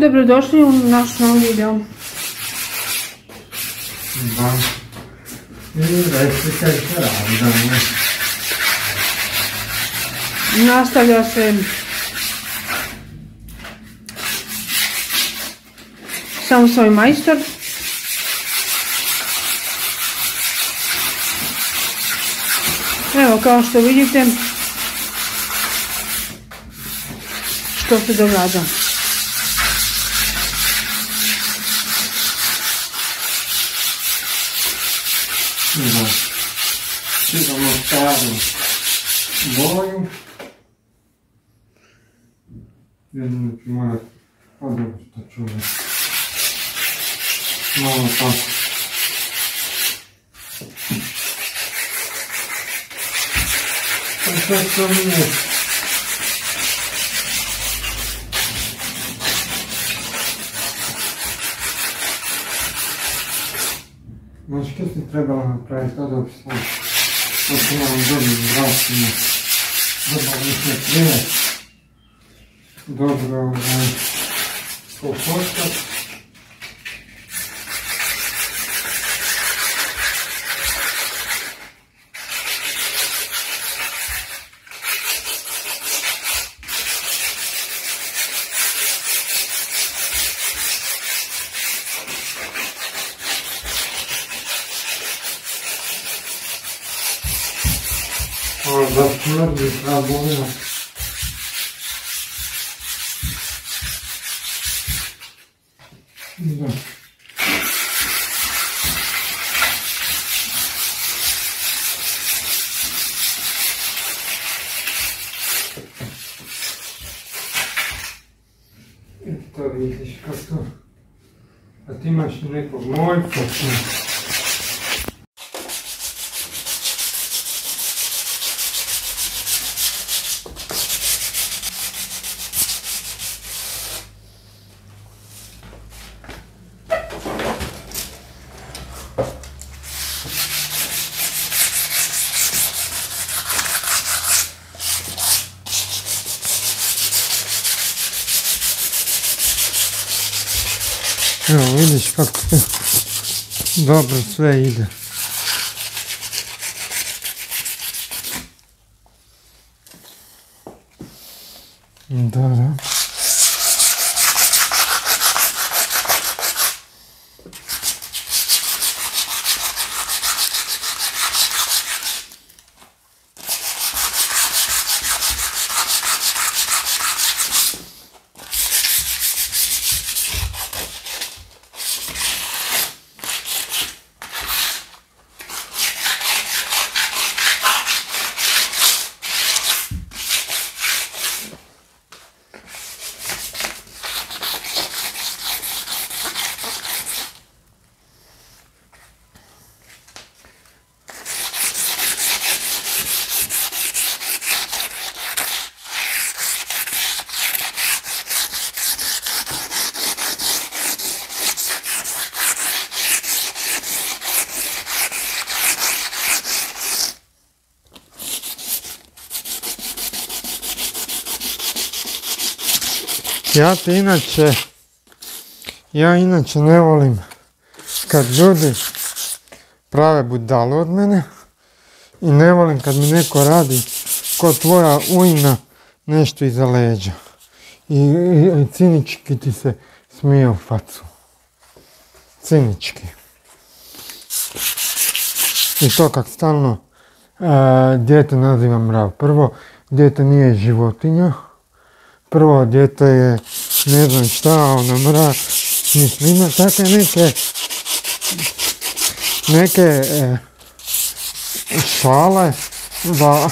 Dobrodošli u naš novi video. Da. Radi danas. Nastavlja se sam svoj majstor. Evo kao što vidite što se događa. Da. Čitamo staru boju. Jedno ću morat, pa dobro što čuvam. Malo tako. Pa sad to nije. Znaš, kaj si trebala napraviti to dok sam počinala dobrim zdravstvima, dobro ovaj. A da smrdi ta boja. Da. Eto vidiš kako. A ti imaš i nekog mojca. Evo vidiš kako sve dobro sve ide. Da, da. Ja ti inače, ja inače ne volim kad ljudi prave budalu od mene i ne volim kad mi neko radi ko tvoja ujna nešto iza leđa. I, i, cinički ti se smije u facu. Cinički. I to kak stalno a, dijete naziva mrav. Prvo, dijete nije životinja. Prvo, dijete je ne znam šta, ono mrav. Mislim, ima takve neke neke e, šale da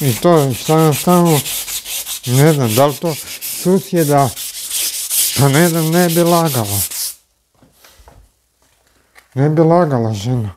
i to šta stalno ne znam da li to susjeda pa ne znam ne bi lagala ne bi lagala žena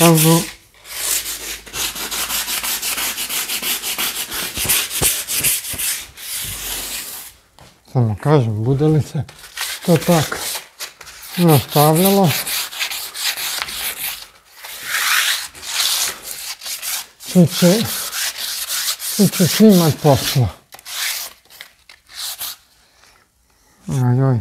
Jednostavno Samo kažem, bude li se to tak nastavljalo, svi će, svi će snimat posla. Ajoj.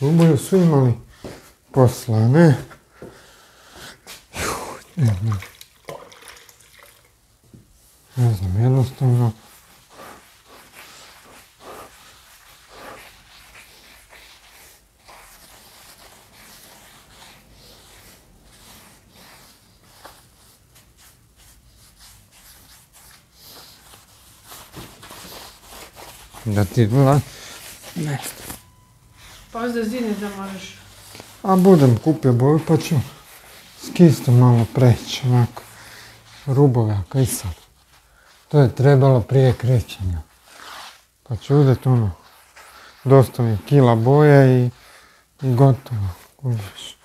Dobro. Svi imali posla, ne? Ne znam. Ne znam, jednostavno... Da ti gla... Ne. Pazi da zid ne zamaraš. A budem kupio boju pa ću s kistom malo preći, onako. Rubove, kaj sad? To je trebalo prije krećenja. Pa ću uzeti ono, dosta kila boje i, gotovo. kužiš.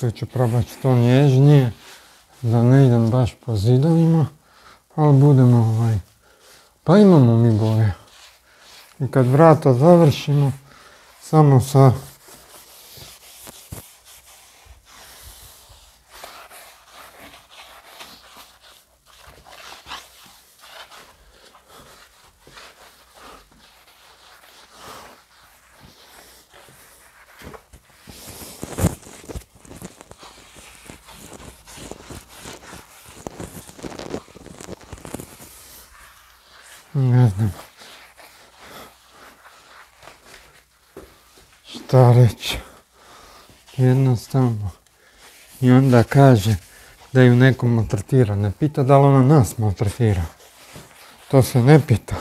Tu ću probati to nježnije, da ne idem baš po zidovima, ali budemo ovaj... Pa imamo mi boje. I kad vrata završimo, samo sa... Ne znam. Šta reći? Jednostavno. I onda kaže da ju neko maltretira. Ne pita da li ona nas maltretira. To se ne pita.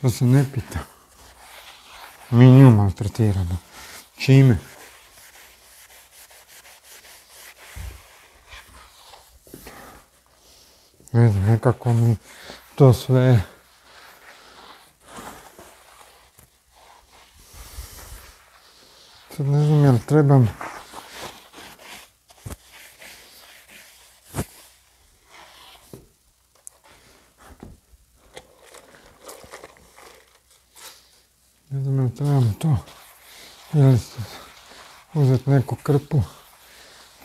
To se ne pita. Mi nju maltretiramo. Čime? Ne znam, nekako mi to sve... Sad ne znam jel trebam... Ne znam jel trebam to... Ili uzeti neku krpu,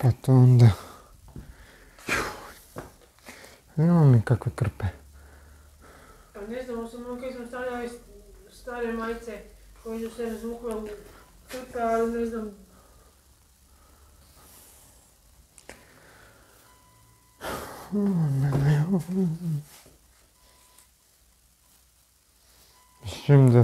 pa to onda... Nema mi kakve krpe. Pa ne znam, osobno kad sam stavljala stare majice koje su se razvukle u krpe, ali ne znam, S čim da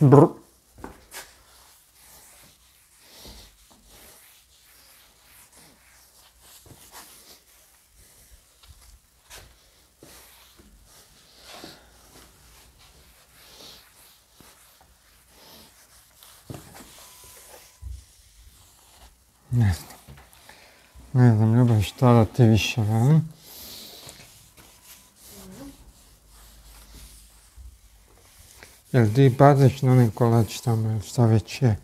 Da, baš br. Ne znam. Ne znam, Ljubav, šta da ti više velim. Jel ti paziš na onaj kolač tamo, šta već je?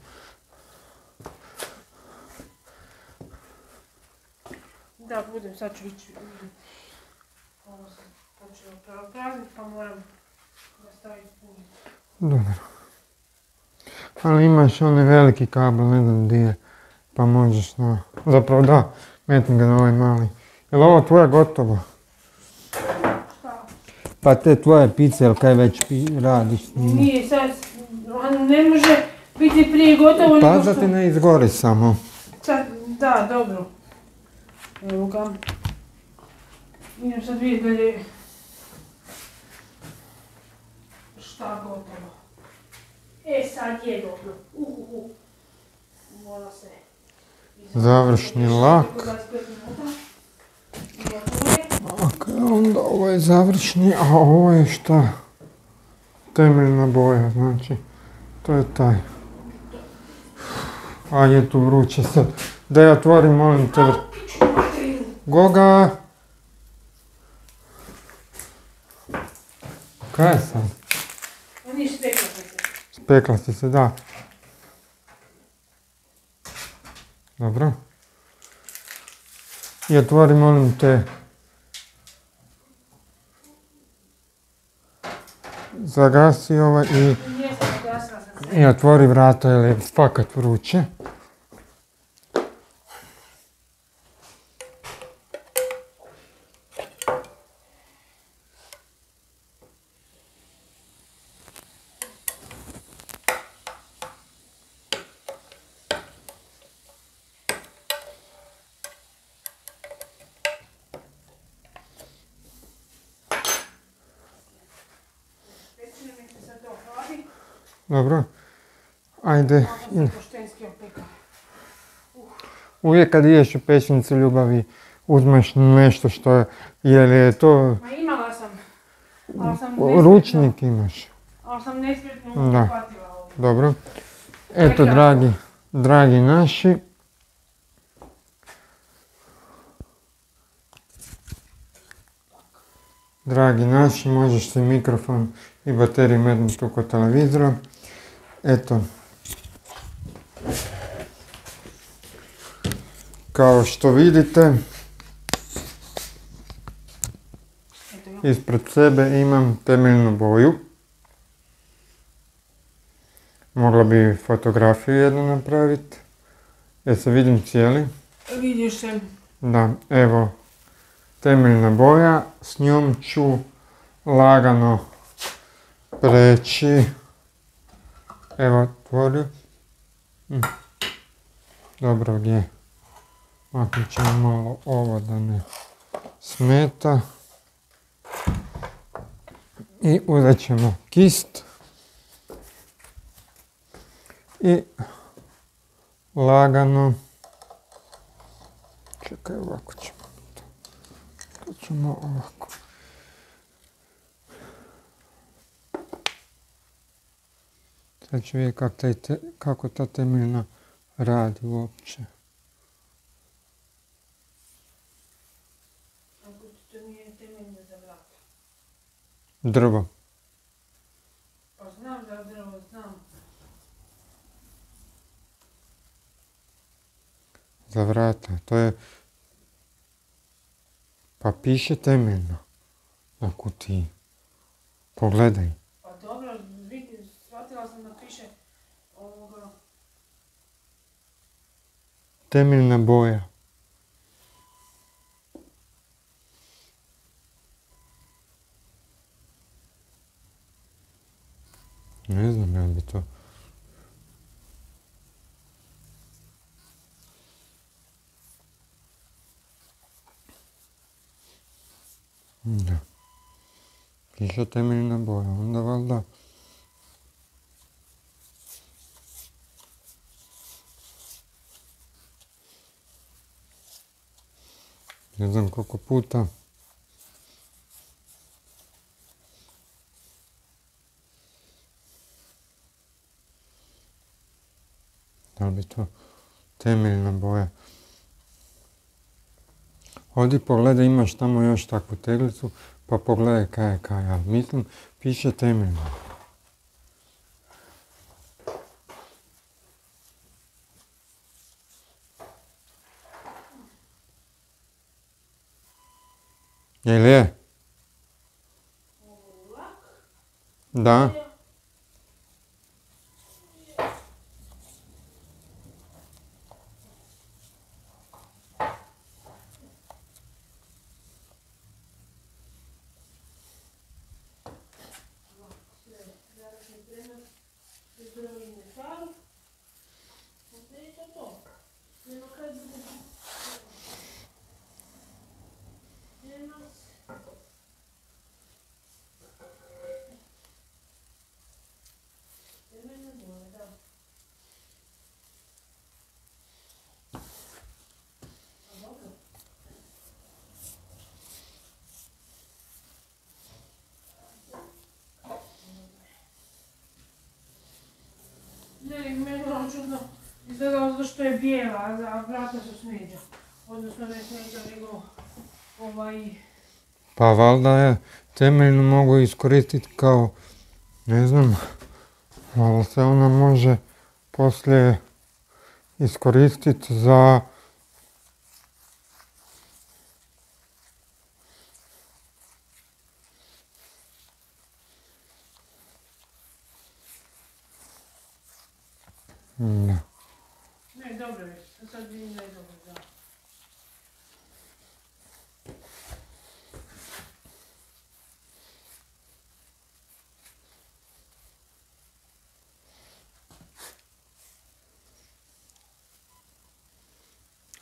Da, budem, sad ću ići. Ovo sam počela pra- praznit, pa moram staviti puniti. Dobro. Ali imaš onaj veliki kabel, ne znam gdje je, pa možeš na... Zapravo da, metni ga na ovaj mali. Jel ovo tvoje gotovo? Pa te tvoje pice, jel kaj već pi- radiš s njima? Nije sad, on ne može biti prije gotovo nego Pa da što- ti ne izgori samo. Sad, da, dobro. Evo ga. Idem sad vidjeti da je... Šta gotovo. E, sad je dobro. Uhuhu. Mora se... Završni lak. Neko 25 minuta. Gotovo je. Ok, onda ovo je završni, a ovo je šta? Temeljna boja, znači. To je taj. A je tu vruće sad. Da ja otvorim, molim te. Goga! Kaj je sad? Spekla si se, da. Dobro. I otvori, molim te, zagasi ovaj i, i otvori vrata jer je fakat vruće. Recimo mi se sad to hladi. Dobro. Ajde. Opekla. Uvijek kad ideš u pećnicu ljubavi uzmeš nešto što je, jer je to Ma imala sam. Ali sam ručnik imaš. Ali sam nespretno Da. Dobro. Eto, dragi, dragi naši. Dragi naši, možeš si mikrofon i bateriju metnuti kod televizora. Eto. Kao što vidite, ispred sebe imam temeljnu boju. Mogla bi fotografiju jednu napraviti. Jer se vidim cijeli. Vidiš se. Da, evo, temeljna boja. S njom ću lagano preći. Evo, otvorio. Hm. Dobro, gdje? Maknut ćemo malo ovo da ne smeta. I uzet ćemo kist. I lagano Čekaj, ovako ćemo to. Ćemo ovako. Sad ću vidjeti kako ta temeljna radi uopće. Ako ti to nije temeljno za vrat. Drvo. Pa znam da drvo, znam. Za vrata. To je... Pa piše temeljno. Na kutiji. Pogledaj. Pa dobro, vidim, shvatila sam da piše ovoga. Temeljna boja. Ne znam li bi to... Da. Piše temeljna boja, onda valjda... Ne znam koliko puta. Da li bi to temeljna boja? Odi pogledaj, imaš tamo još takvu teglicu, pa pogledaj kaj je kaj, ali mislim, piše temeljno. Jel je? Da. Ne, meni je ono čudno izgledalo zato što je bijela, a vrata su smeđa. Odnosno ne smeđa, nego ovaj... Pa valjda je temeljno mogu iskoristiti kao, ne znam, ali se ona može poslije iskoristiti za Da. Ne, dobro je, sad vidim da je dobro, da.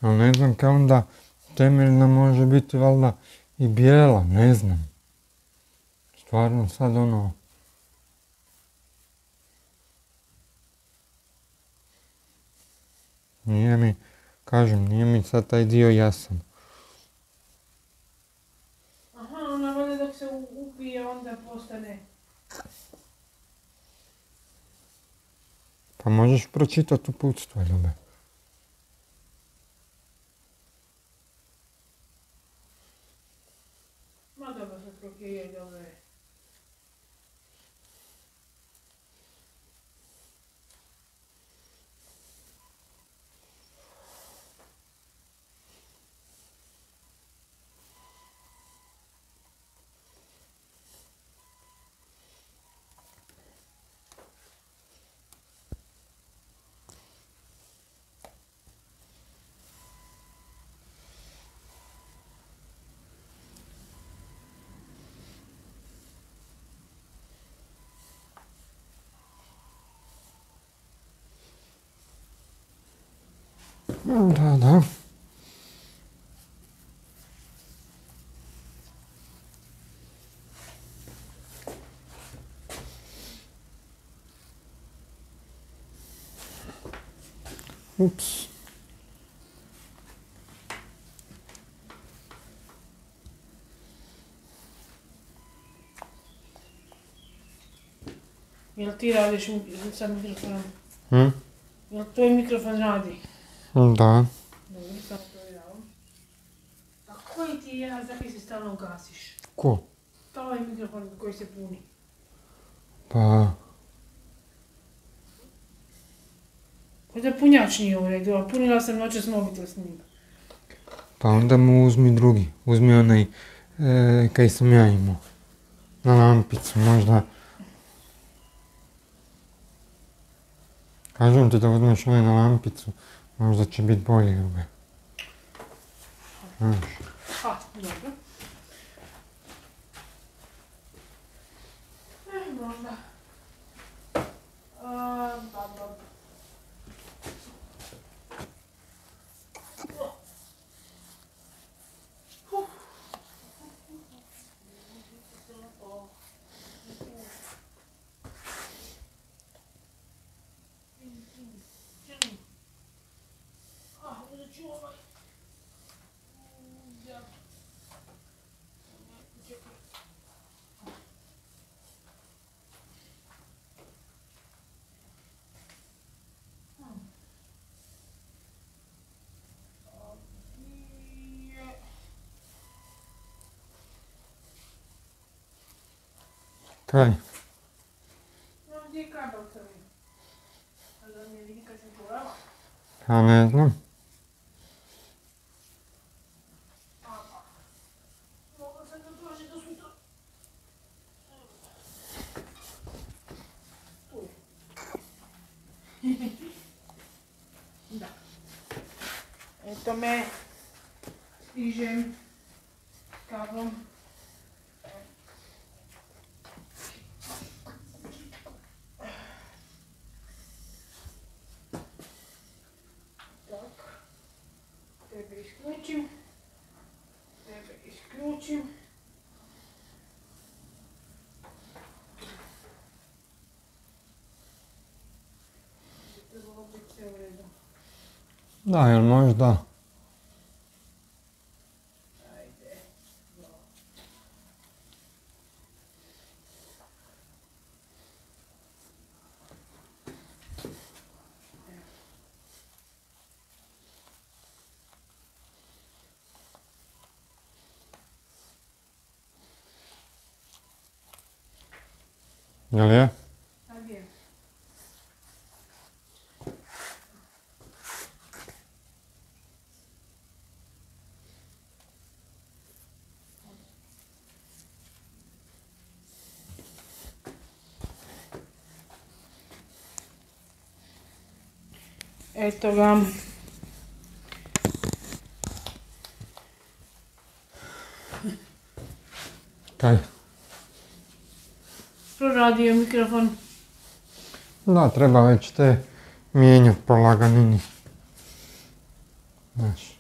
Ali ne znam kao onda temeljna može biti valjda i bijela, ne znam. Stvarno sad ono... Nije mi, kažem, nije mi sad taj dio jasan. Aha, ona valjda dok se upije onda postane... Pa možeš pročitati uputstvo, ljube. Ma dobro, sad kako je, dobro je. Da, da. Ups. Jel ti radiš mi- sa mikrofonom? Hm? Jel tvoj mikrofon radi? Da. Dobro, provjeravam. A koji ti je jedan zakaj se stalno gasiš? Ko? To ovaj mikrofon koji se puni. Pa, Ko da punjač nije u redu, a punila sam noćas mobitel s njim. pa onda mu uzmi drugi. Uzmi onaj e, kaj sam ja imao. Na lampicu, možda. Kažem ti da uzmeš onaj na lampicu, možda će biti bolje, ljube. Znaš. A, dobro. E, možda. A, ba, ba. Ah, uzet ću ovaj. Ja. Čekaj. Je. Kaj? No, gdje je kabel crni? A da mi je vidi kad sam pogledala. Ja ne znam. Mogla sam ga doći do sutra. Tu je. da. Eto me. Stižem s kablom. Tak. Tebe isključim. Tebe isključim. Trebalo biti sve u redu. Da, jel možda? Ajde. Jel je? Sad je. Eto ga. Kaj? Proradio mikrofon. Da, treba već te mijenjat po laganini. Znaš.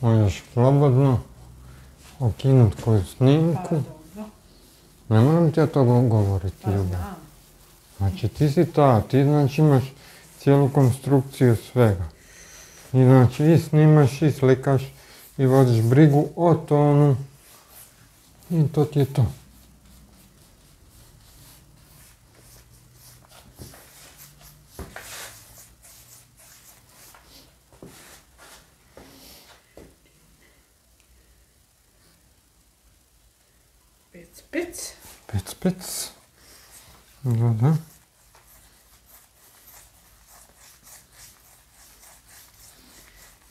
Možeš slobodno okinut koju Pa snimku. dobro. Ne moram ti ja to go- govoriti, Pa ljubav. Znači ti si ta, ti znači imaš cijelu konstrukciju svega. I znači i snimaš i slikaš i vodiš brigu o tonu i to ti je to. Pec, pec. Pec, pec. Da, da.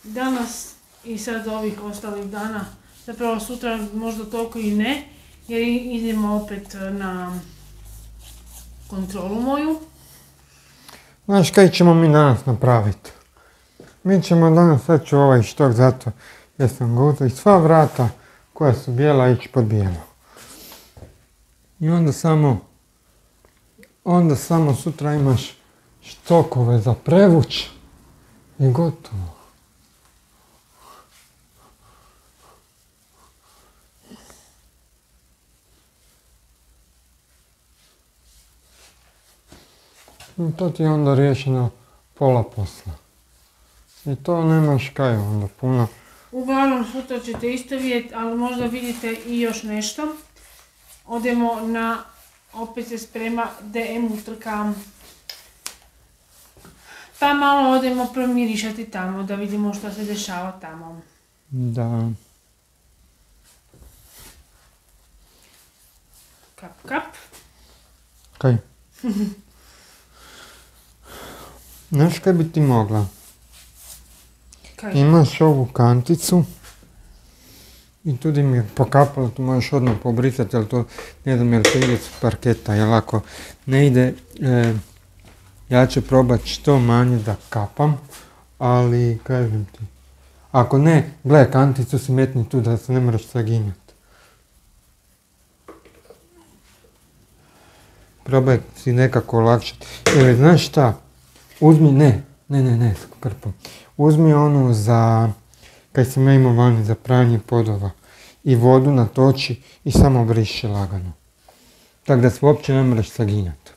Danas i sad ovih ostalih dana, zapravo sutra možda toliko i ne, jer idemo opet e, na kontrolu moju. Znaš kaj ćemo mi danas napraviti? Mi ćemo danas, sad ću ovaj štok zato jer sam gotov i sva vrata koja su bijela ići pod bijelo. I onda samo, onda samo sutra imaš štokove za prevuć i gotovo. To ti je onda riješeno pola posla. I to nemaš kaj onda puno. Uglavnom sutra ćete isto vidjeti, ali možda vidite i još nešto. Odemo na, opet se sprema DM utrka. Pa malo odemo promirišati tamo, da vidimo što se dešava tamo. Da. Kap, kap. Kaj? Znaš kaj bi ti mogla? Kaj? Imaš ovu kanticu i tu di mi je pokapalo, tu možeš odmah pobrisati, ali to ne znam ide s parketa, jel ako ne ide, e, ja ću probat što manje da kapam, ali kažem ti, ako ne, gle kanticu si metni tu da se ne moraš saginjati. Probaj si nekako olakšati. Ili znaš šta, uzmi, ne, ne, ne, ne, s krpom. Uzmi onu za, kaj sam ja imao vani za pranje podova i vodu natoči i samo briši lagano. Tako da se uopće ne moraš saginjati.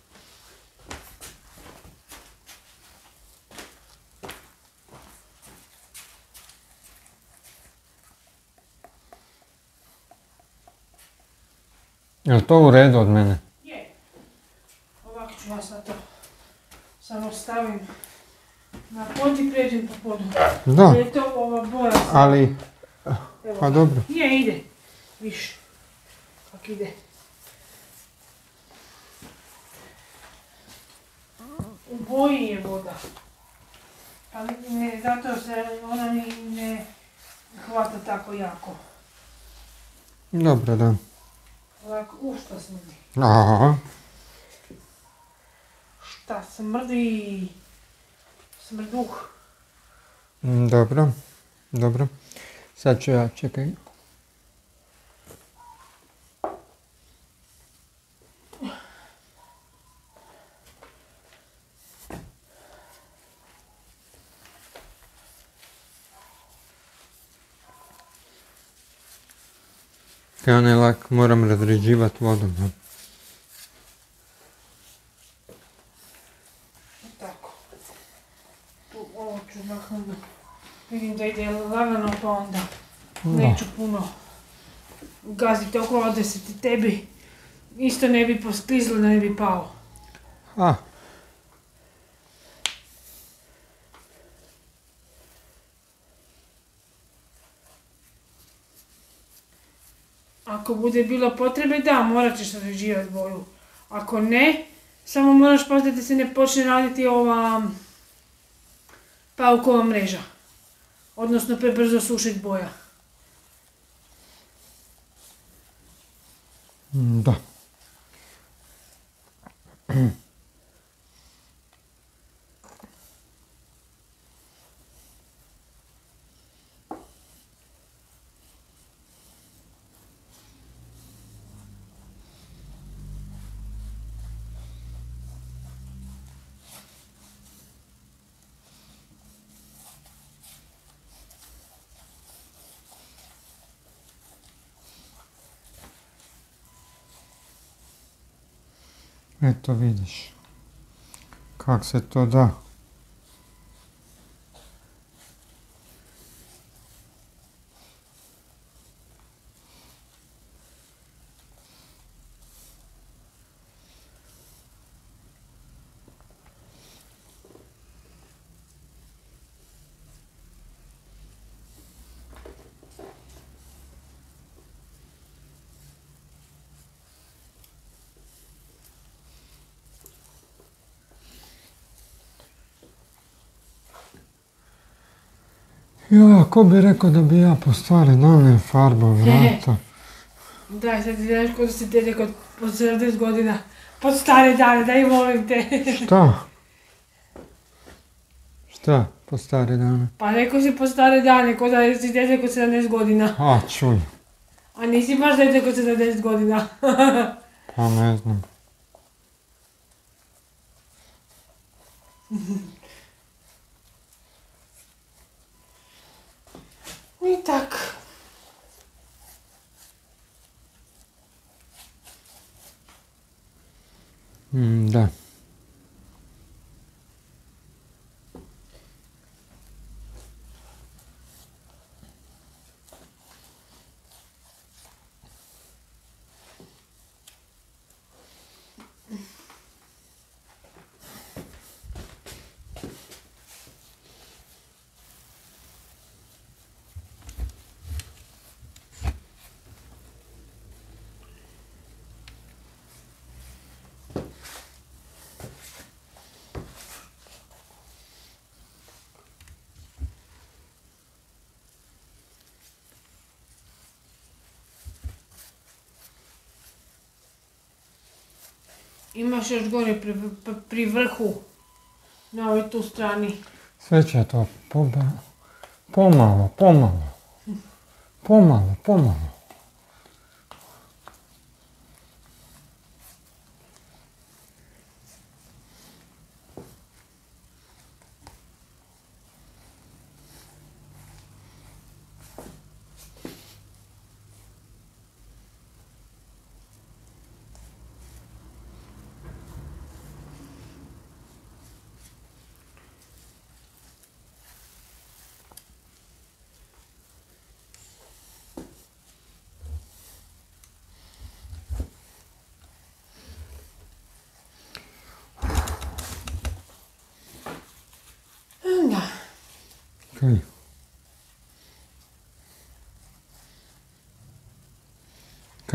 Jel to u redu od mene? Je. Ovako ću ja sad to samo stavim Na poti pređem po podu. Da, Jer je to ova boja. ali, Evo pa dobro. Je, ide. Više. Kak ide. U boji je voda. Ali ne, zato se ona ni ne hvata tako jako. Dobro, da. Ovako, u šta smrdi? Aha, Šta smrdi? Smrduh. mm, dobro, dobro. Sad ću ja, čekaj. Ja ne lak, moram razređivati vodom. da. Tako. Tu naknadno. Vidim da ide lagano pa onda neću puno gaziti okolo da se ti tebi isto ne bi posklizlo, ne bi pao. A, Ako bude bilo potrebe, da, morat ćeš sređivati boju. Ako ne, samo moraš paziti da se ne počne raditi ova paukova mreža. Odnosno prebrzo sušiti boja. mm, da. Eto vidiš. Kak se to da. Ja, ko bi rekao da bi ja po stare dane farbao vrata. Daj, sad ti znaš kod si te kod pod 70 godina. Pod stare dane, daj molim te. Šta? Šta po stare dane? Pa rekao si pod stare dane, kod da si dete kod 70 godina. A, čuj, A nisi baš dete kod 70 godina. pa ne znam. I tak. Mm, Imaš još gore pri, pri- vrhu. Na ovoj tu strani. Sve će to poba... pomalo, pomalo. Pomalo, pomalo.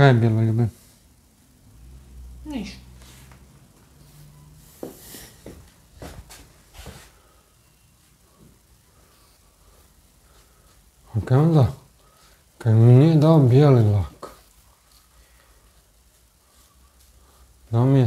Kaj je bilo, ljube? Niš. A kaj onda? Kaj mi nije dao bijeli lak? Dao mi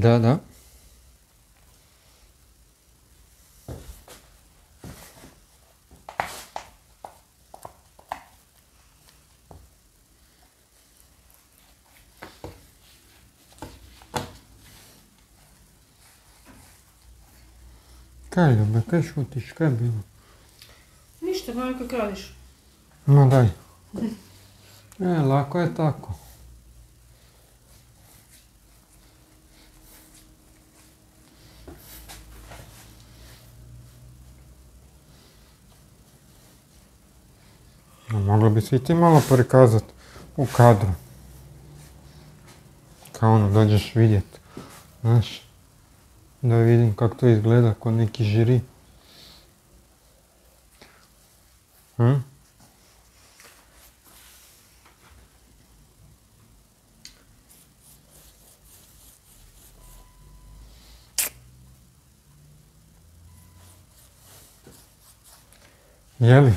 Da, da. Kaj ljube, kaj šutiš, kaj je bilo? Ništa, majka kak radiš? Ma daj. E, lako je tako. A Mogla bi se i ti malo prikazat u kadru. Kao ono, dođeš vidjet, znaš, da vidim kako to izgleda kod neki žiri. Hm? Jeli?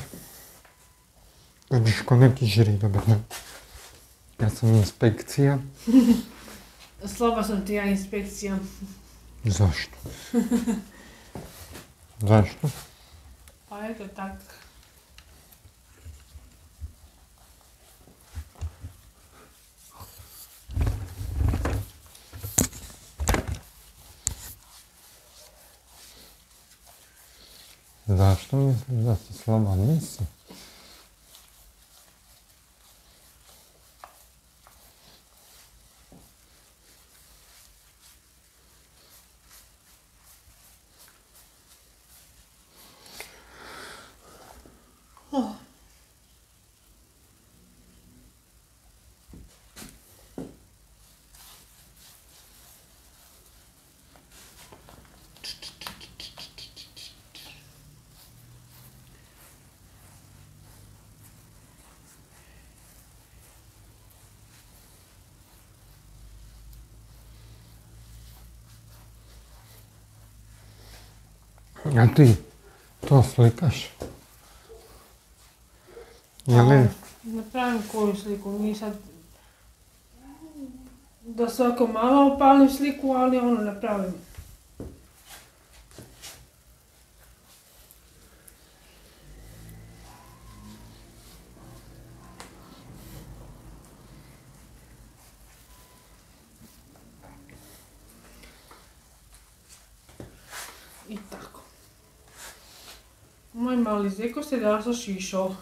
Dođeš kod neki žiri, dobar dan. Ja sam inspekcija. Slaba sam ti ja inspekcija. Zašto? Zašto? Pa eto tak. Zašto misliš da si slaba? Nisi. A ti to slikaš? A, Napravim koju sliku, nije sad da svako malo opalim sliku, ali ono napravim. I tako. Moj mali zeko se da sa šišao.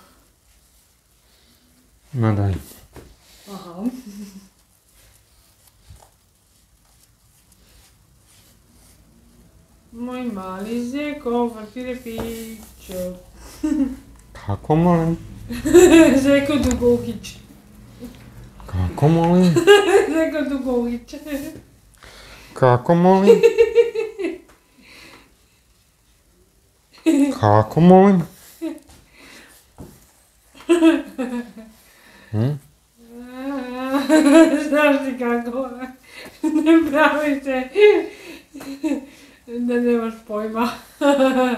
Ma daj. Aha. Moj mali zeko vrti repiće. Kako molim? Zeko Dugogić. Kako molim? Zeko Dugogić. Kako molim? Kako molim? Hm? Znaš ti kako? Ne pravi se. Da nemaš pojma.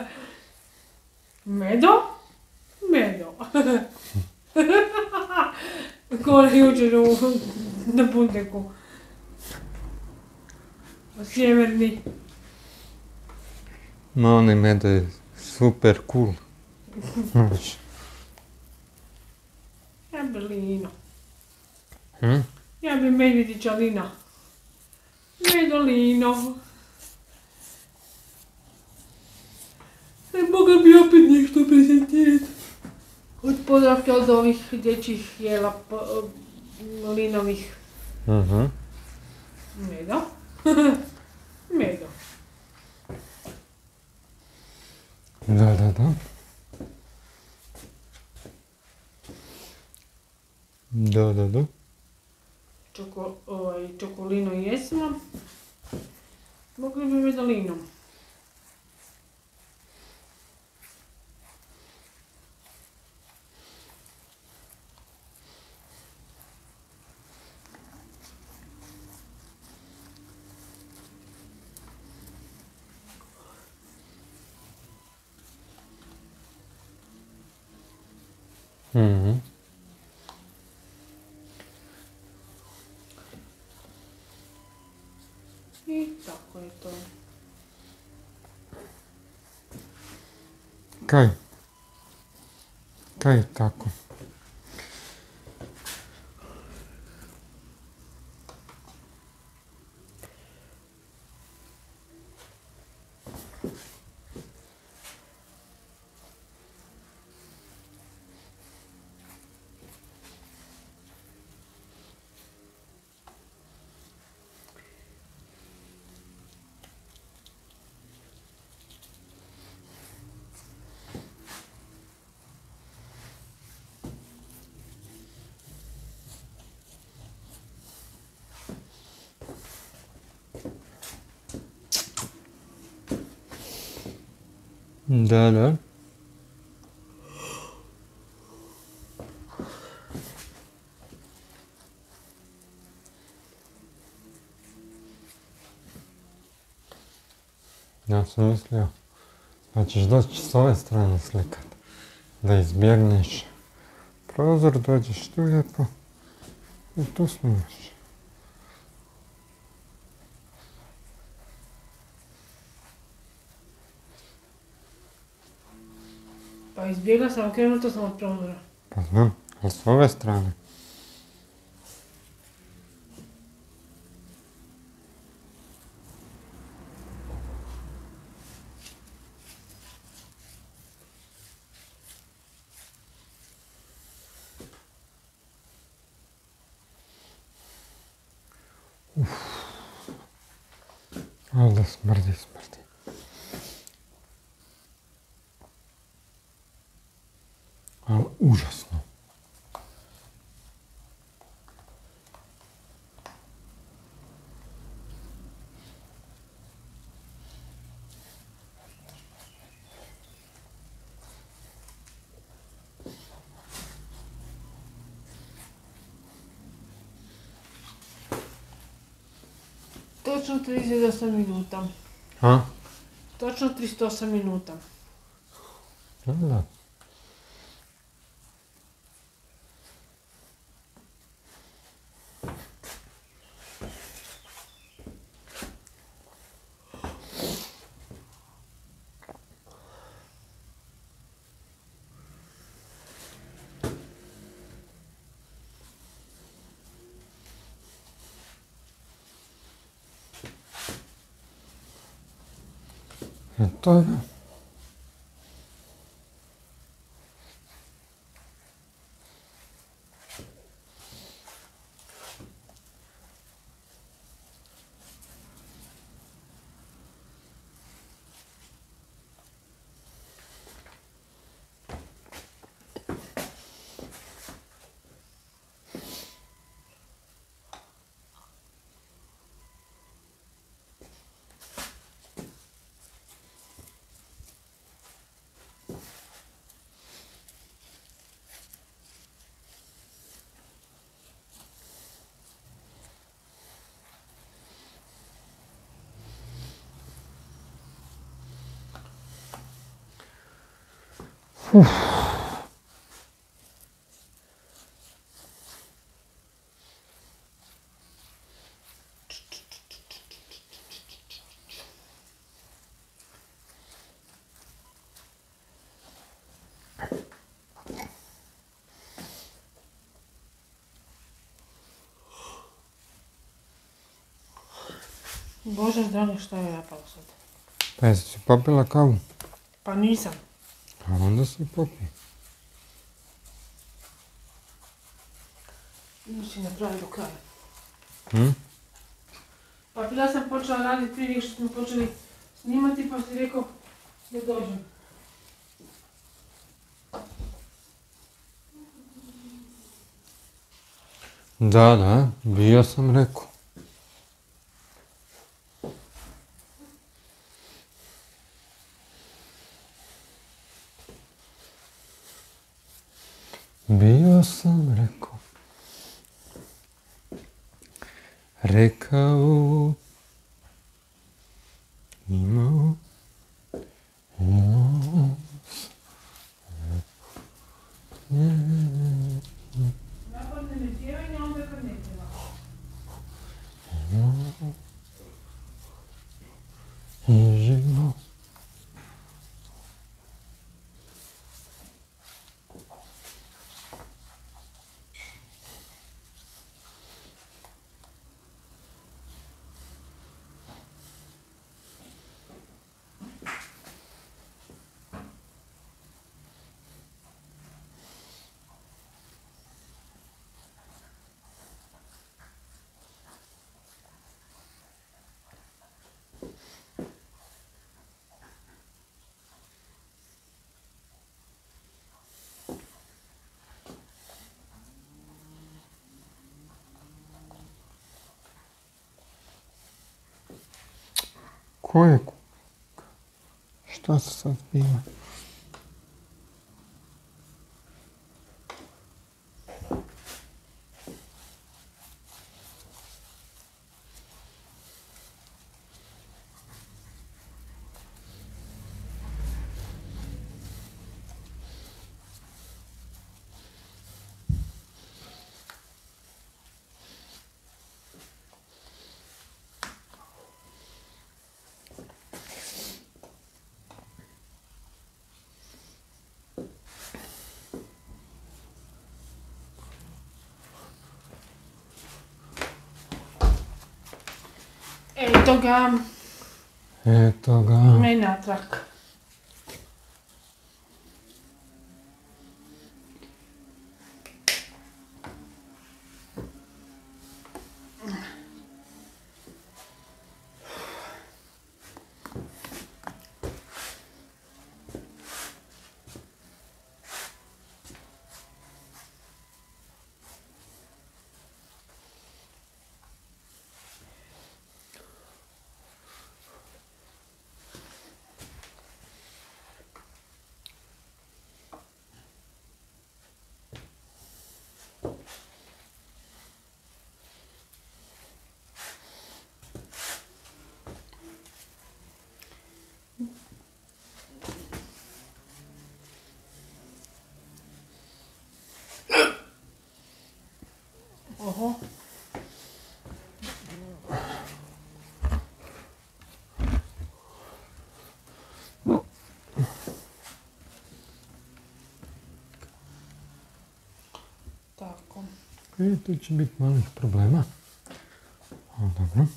Medo? Medo. Ko jučer u, na Bundeku. Sjeverni. Ma onaj medo je super cool. Znaš. Ja bi lino. Hm? Ja bi medvjedića lina. Medolino. E, moga bi opet nešto prezentirati. Od podravke od ovih dječjih jela po- linovih. Mhm. Medo. Medo. Da, da, da. Da, da, da. Čoko, ovaj, čokolino jesmo. Mogli bi medolinom. Mhm. I tako je to. Kaj? Kaj je tako? Da, da. Ja sam mislio da ćeš doći s ove strane slikat. Da izbjegneš prozor, dođeš tu lijepo i tu izbjegla sam, okrenuta sam od prozora. Pa znam, ali s ove strane. Točno 38 minuta. A? Točno 38 minuta. Da, da. Uf. Bože zdravi, šta je pala sad? Pa jesi popila kavu? Pa nisam. A onda si popila. Nisi napravio do kraja. Hm? Pa bila sam počela raditi prije nego što smo počeli snimati pa si rekao da dođem. Da, da, bio sam rekao. Bio sam rekao. Rekao. Imao. Imao. Napadne me pjevanje, onda kad ne pjeva. I živo. Ko je? Šta Eto ga, Eto ga. me natrag. Oho. Tako. E, tu će biti malih problema. O, dobro.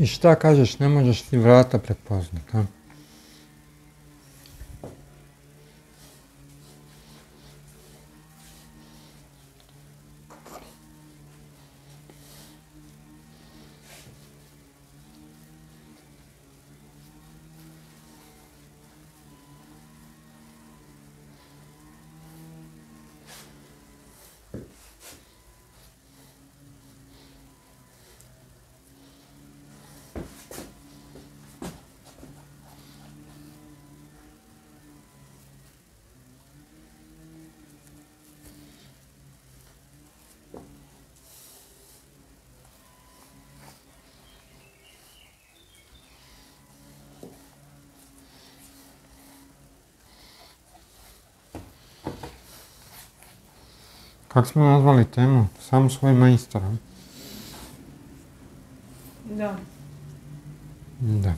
I šta kažeš, ne možeš ti vrata prepoznat, Kako smo nazvali temu? Sam svoj majstor. a? Da. Da.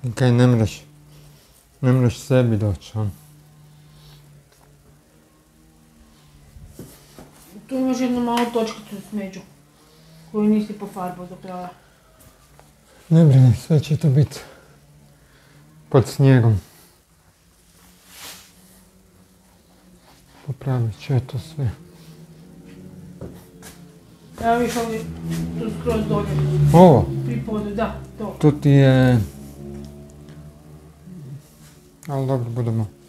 I kaj ne mreš, ne mreš sebi doći, a? Tu imaš jednu malu točkicu smeđu koju nisi pofarbao do kraja. Ne brini, sve će to biti pod snijegom. Popravit ja to sve. Evo viš ovdje, tu skroz dolje, Ovo, pri podu, da, to. tu ti je... Ali dobro, budemo.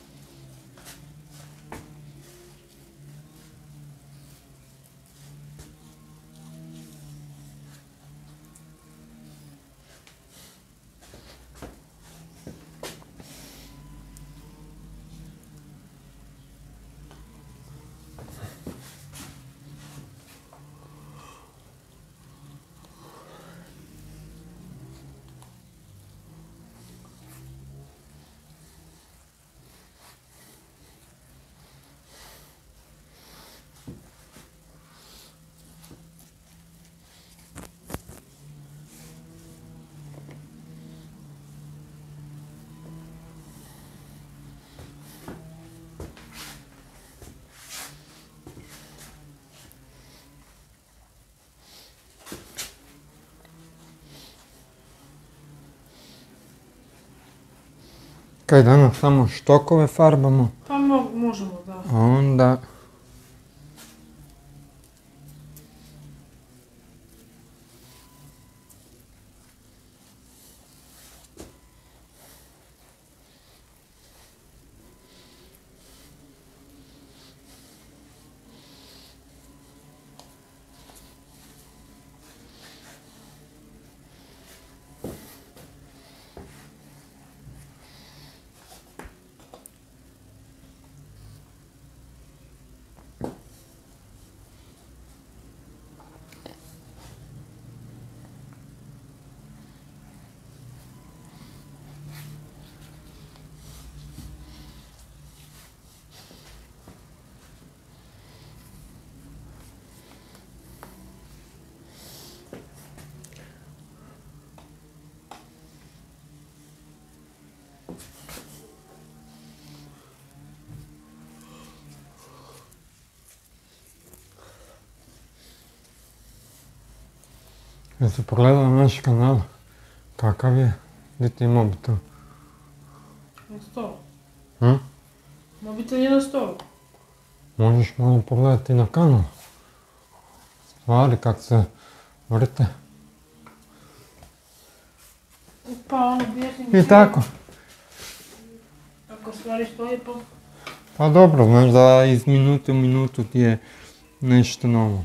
Kaj danas samo štokove farbamo, Pa mo- možemo, da. a onda... Jesi pogledala naš kanal? Kakav je? Gdje ti mobitel? Na stolu. Hm? Mobitel je na stolu. Možeš malo pogledati na kanal. Stvari kak se vrte. Pa ono bjesnim I tako. Ako stvari stoje, pa... Pa dobro, znaš da iz minute u minutu ti je nešto novo.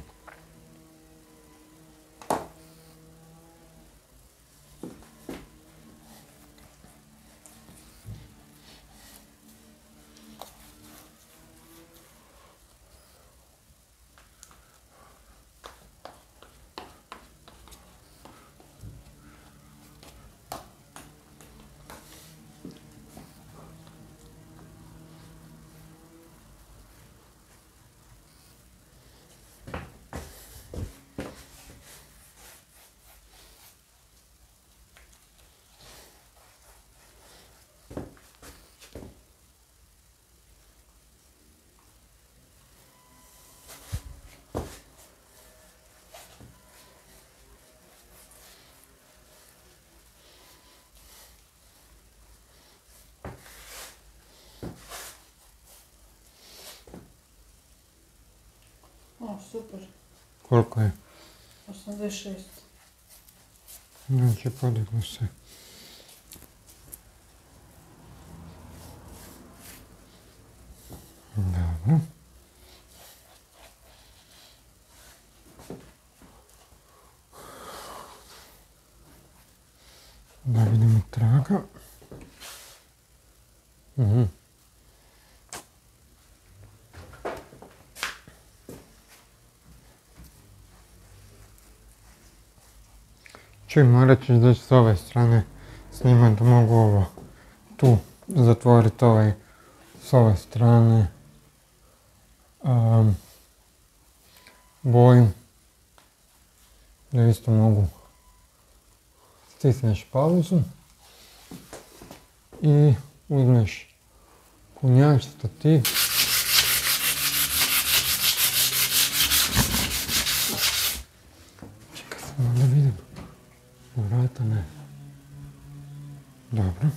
86. Znači, podiglo se. Čuj, morat ćeš doći s ove strane snimat da mogu ovo tu zatvoriti ovaj s ove strane um, boju da isto mogu stisneš pauzu i uzmeš kunjač, stativ čekaj samo da vrata ne. Dobro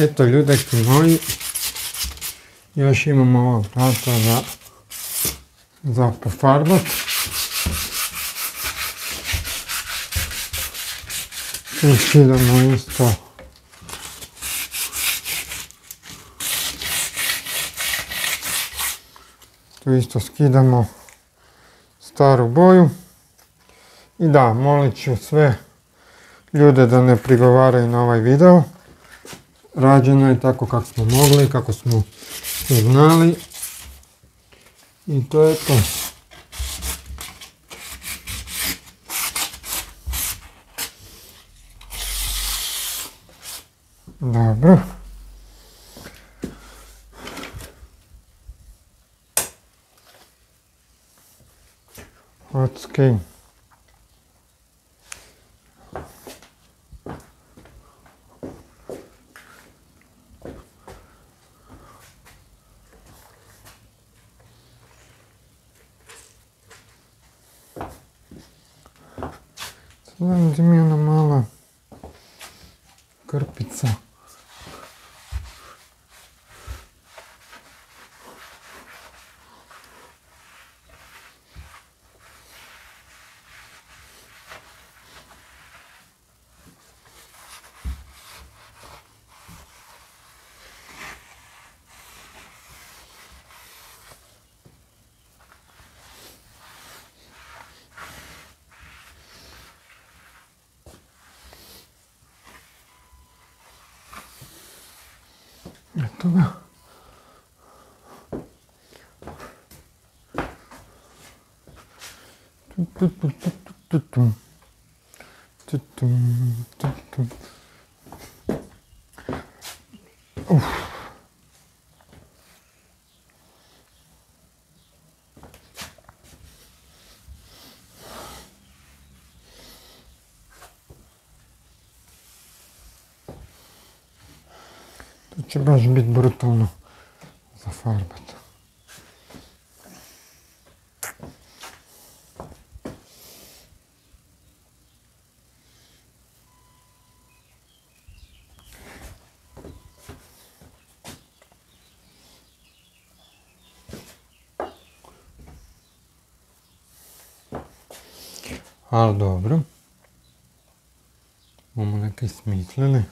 Eto ljudeki moji, još imamo ova vrata za, za pofarbat. Tu skidamo isto Tu isto skidamo staru boju. I da, molit ću sve ljude da ne prigovaraju na ovaj video. Rađeno je tako kako smo mogli, kako smo znali. I to je to. Dobro. Znam gdje mi je ona mala krpica. Eto ga. Tu, tu, tu, tu, tu, tu, tu. Tu, tu, tu, tu. Uf. To će baš biti brutalno zafarbat. Ali dobro. Bomo nekaj smislili.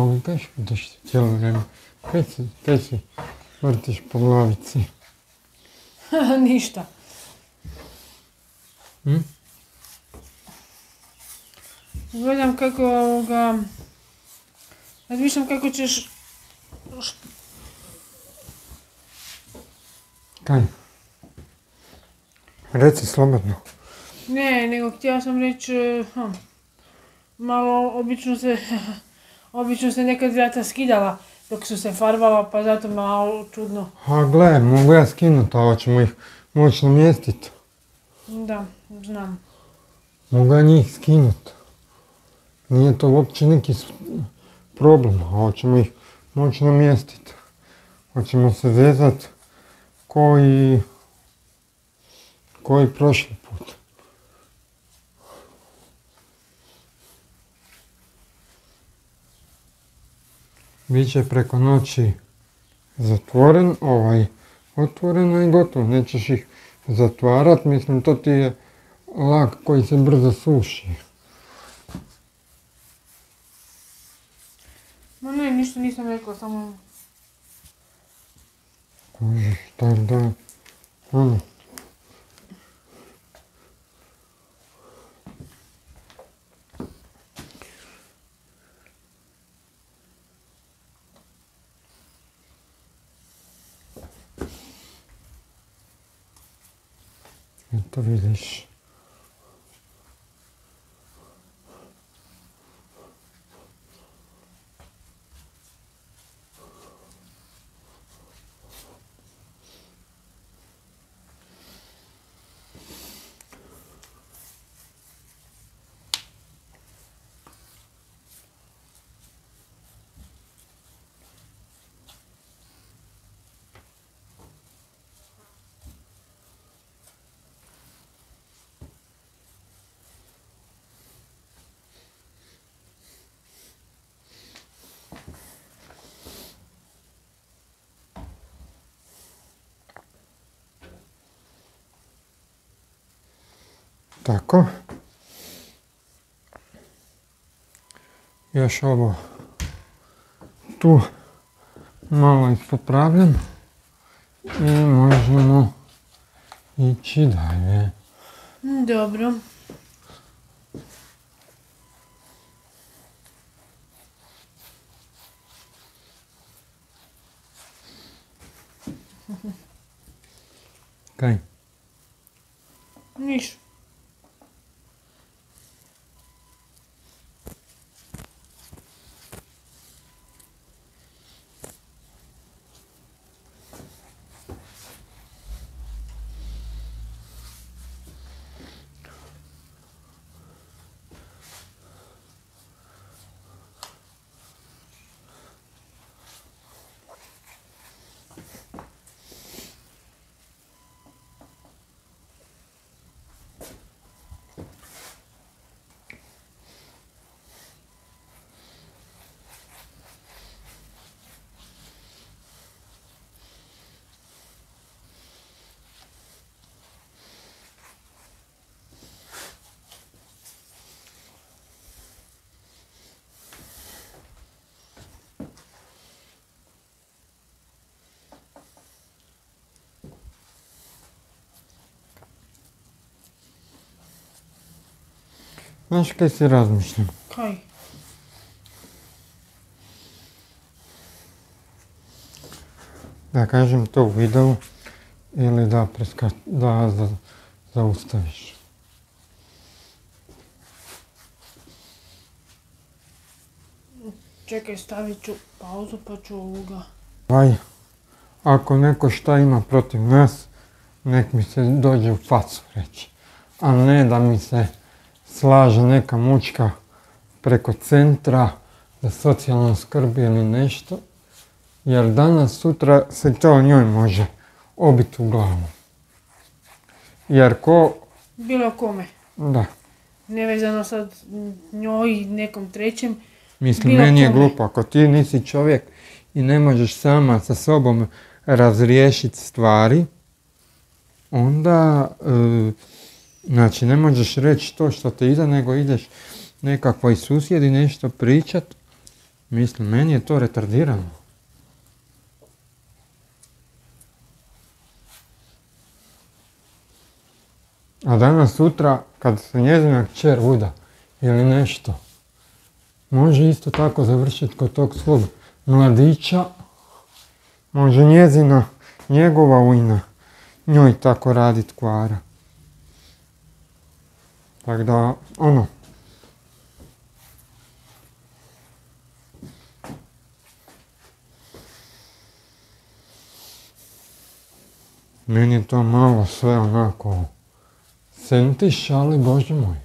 Kaj goli, kaj špitaš cijelo vrijeme? Kaj si, kaj si vrtiš po glavici? Ništa. Hm? Gledam kako ovoga... Razmišljam kako ćeš... Kaj? Reci slobodno. Ne, nego htjela sam reći... hm, Malo, obično se... Obično se nekad vrata skidala dok su se farbala, pa zato malo čudno. A gle, mogu ja skinuti, a hoćemo ih moći namjestiti. Da, znam. Mogu ja njih skinuti. Nije to uopće neki problem, a hoćemo ih moći namjestiti. Hoćemo se vezati koji koji prošli put. Biće preko noći zatvoren, ovaj, otvoreno i gotovo, nećeš ih zatvarat, mislim to ti je lak koji se brzo suši. Ma ne, ništa nisam rekla, samo... Kaže, šta da, ono, Eto vidiš. Tako. Još ovo tu malo ispopravljam i možemo ići dalje. Mm, Dobro. Kaj? Niš. Znaš kaj si razmišljam? Kaj? Da kažem to u videu ili da, preska, da za, zaustaviš. Čekaj, stavit ću pauzu pa ću ovoga. Ovaj, ako neko šta ima protiv nas, nek mi se dođe u facu reći. A ne da mi se slaže neka mučka preko centra za socijalnu skrb ili nešto. Jer danas, sutra se to njoj može obiti u glavu. Jer ko, Bilo kome. da, Nevezano sad njoj i nekom trećem. Mislim, Bilo meni je kome. glupo. Ako ti nisi čovjek i ne možeš sama sa sobom razriješiti stvari, onda, e, znači, ne možeš reći to što te ide, nego ideš nekakvoj susjedi nešto pričat, Mislim, meni je to retardirano. A danas sutra, kad se njezina kćer uda ili nešto, može isto tako završiti kod tog svog mladića, može njezina, njegova ujna, njoj tako radit kvara. Tako da, ono, Meni je to malo sve onako sentiš, ali bože moj.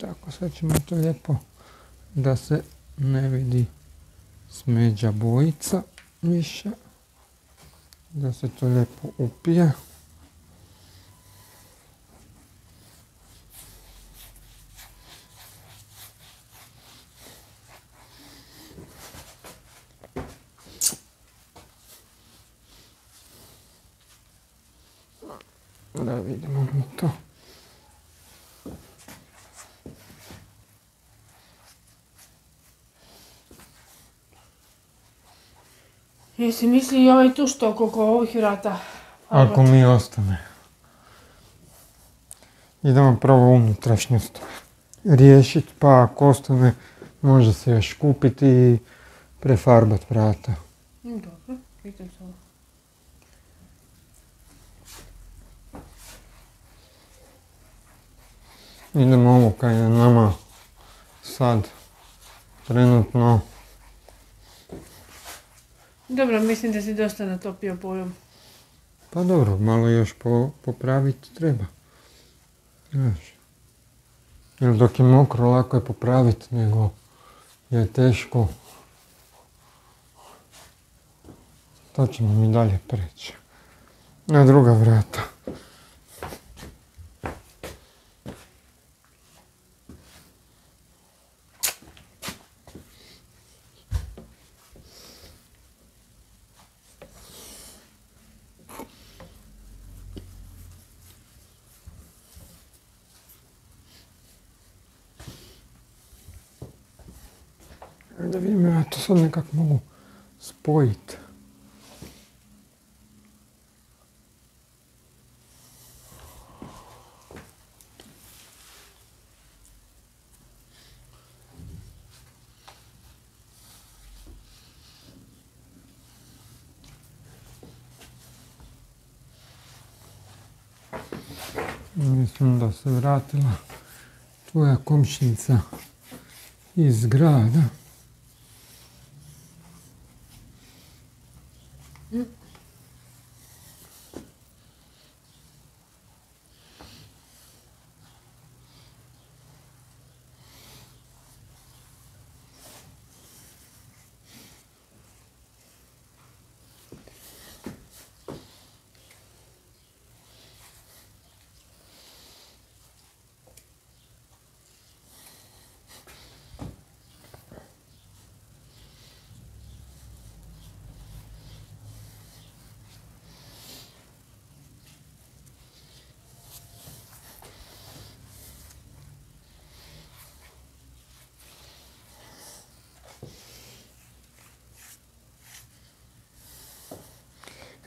Tako, sad ćemo to lijepo da se ne vidi smeđa bojica više. Da se to lijepo upije. Da vidimo to. Jesi misli i ovaj tu što oko ovih vrata? Ako mi ostane. Idemo prvo unutrašnjost riješiti, pa ako ostane može se još kupiti i prefarbat vrata. Mm, Dobro, pitam samo. Idemo ovo kaj je nama sad trenutno Dobro, mislim da si dosta natopio bojom. Pa dobro, malo još po, popraviti treba. Znaš. Jer dok je mokro lako je popraviti, nego je teško. To ćemo mi dalje preći. Na druga vrata. Da vidimo, ja to sad nekak mogu spojiti. Mislim da se vratila tvoja komšnica iz grada.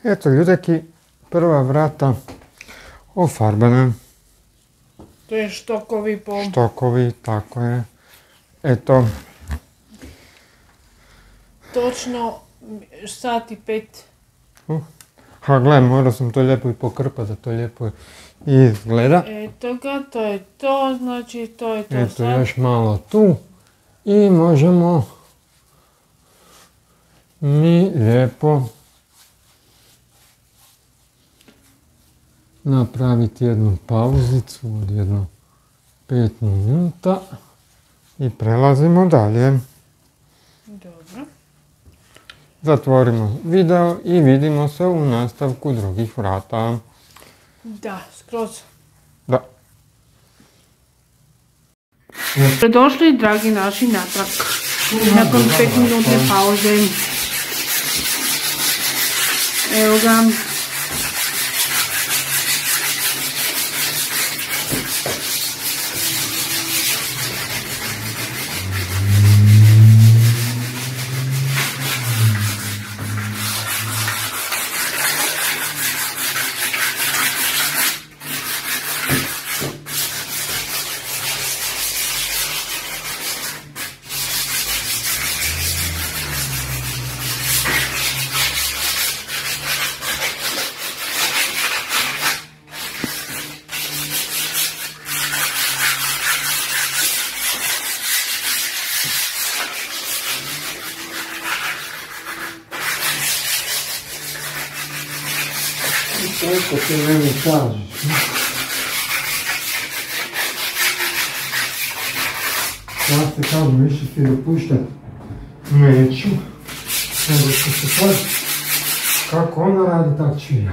Eto ljudeki, prva vrata ofarbana, To je štokovi po... štokovi, tako je. Eto, Točno sat i pet. ha gle, morao sam to lijepo i pokrpati da to lijepo izgleda. Eto ga, to je to, znači to je to Eto sad. još malo tu i možemo mi lijepo napraviti jednu pauzicu od jedno pet minuta i prelazimo dalje. Dobro. Zatvorimo video i vidimo se u nastavku drugih vrata. Da, skroz. Da. Dobrodošli, dragi naši, natrag. Nakon pet minutne pauze. Evo ga. Koliko ti ne? Ja se kažem, više ti dopuštat neću, nego ću se sad, kako ona radi, tak ću ja.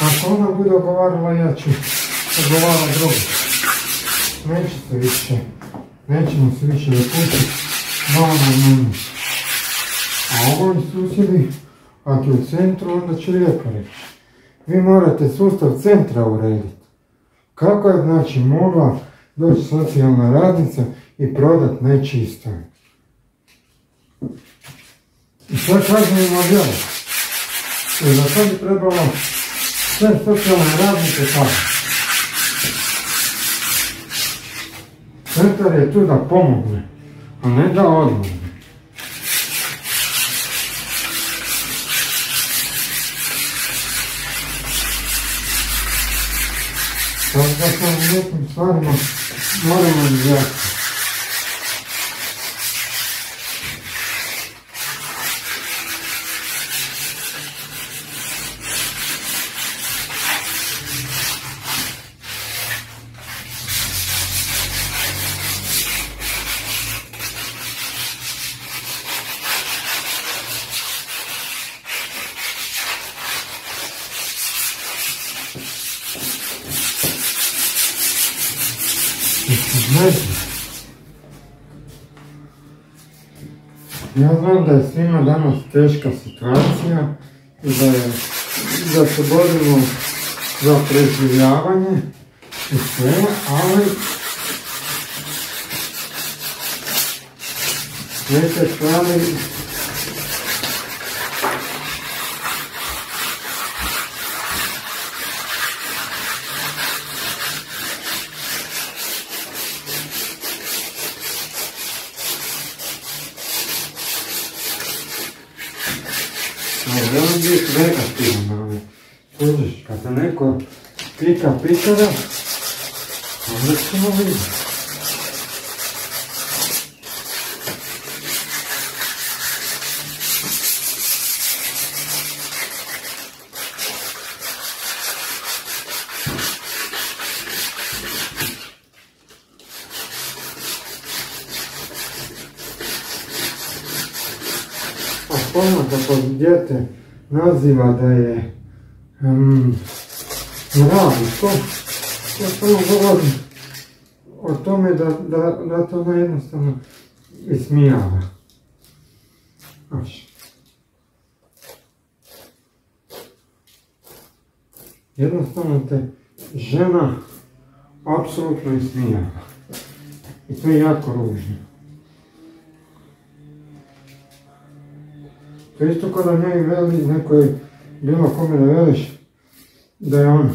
Ako ona bude ogovarala, ja ću ogovarat drugo. Neće se više, nećemo se više dopustiti, vama meni. A ovoj susjedi, ako je u centru, onda će lijepo reći. Vi morate sustav centra urediti. Kako je znači mogla doći socijalna radnica i prodat nečisto? I sve kazneno djelo. I za to bi trebalo sve socijalne radnike kazniti. Centar je tu da pomogne, a ne da odmogne. Tako da sam u nekim ja znam da je svima danas teška situacija i da, je, da se borimo za preživljavanje i sve, ali neke stvari Ne želim biti negativan, ali kužiš, kad te neko pika pikada, onda ćemo vidjeti. A pomak ako dijete naziva da je um, mravi to, ja samo govorim o tome da to ona jednostavno ismijava. Znaš. Jednostavno te žena apsolutno ismijava. I to je jako ružno. To je isto kada njoj veli, nekoj, bilo kome da veliš, da je on,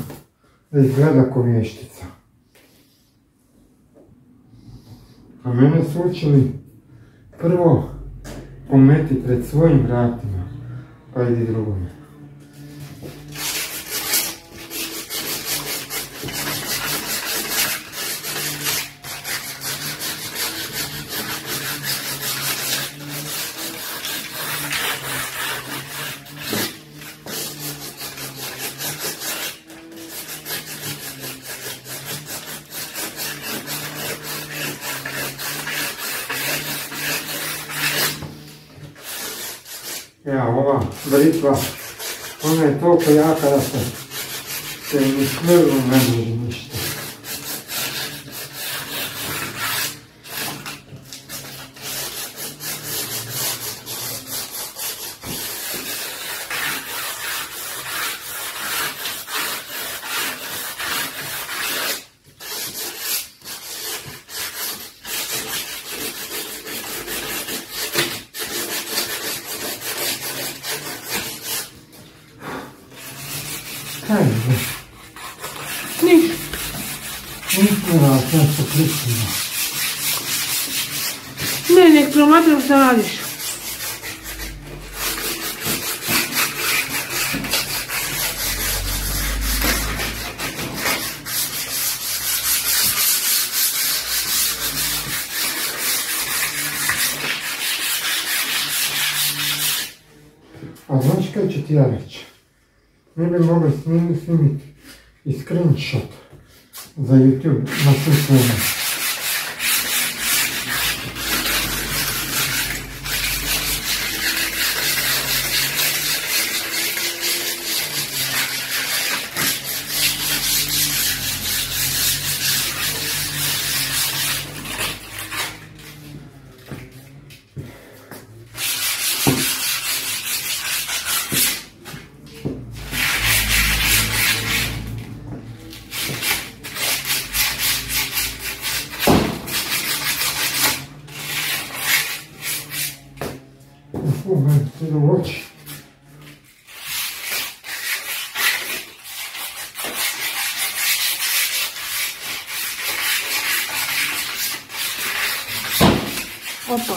da izgleda ko vještica. A mene su učili prvo pometi pred svojim vratima, pa idi drugome. Ova britva, ona je toliko jaka da se, se ni smrlo ne može ništa. Mogli snimiti, snimiti i screenshot za YouTube. Na svim Opa.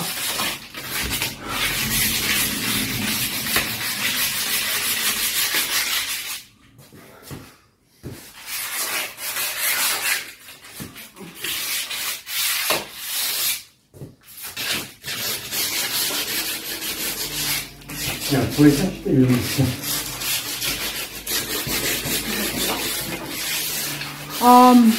Ja, plikaš ti ili se? Um,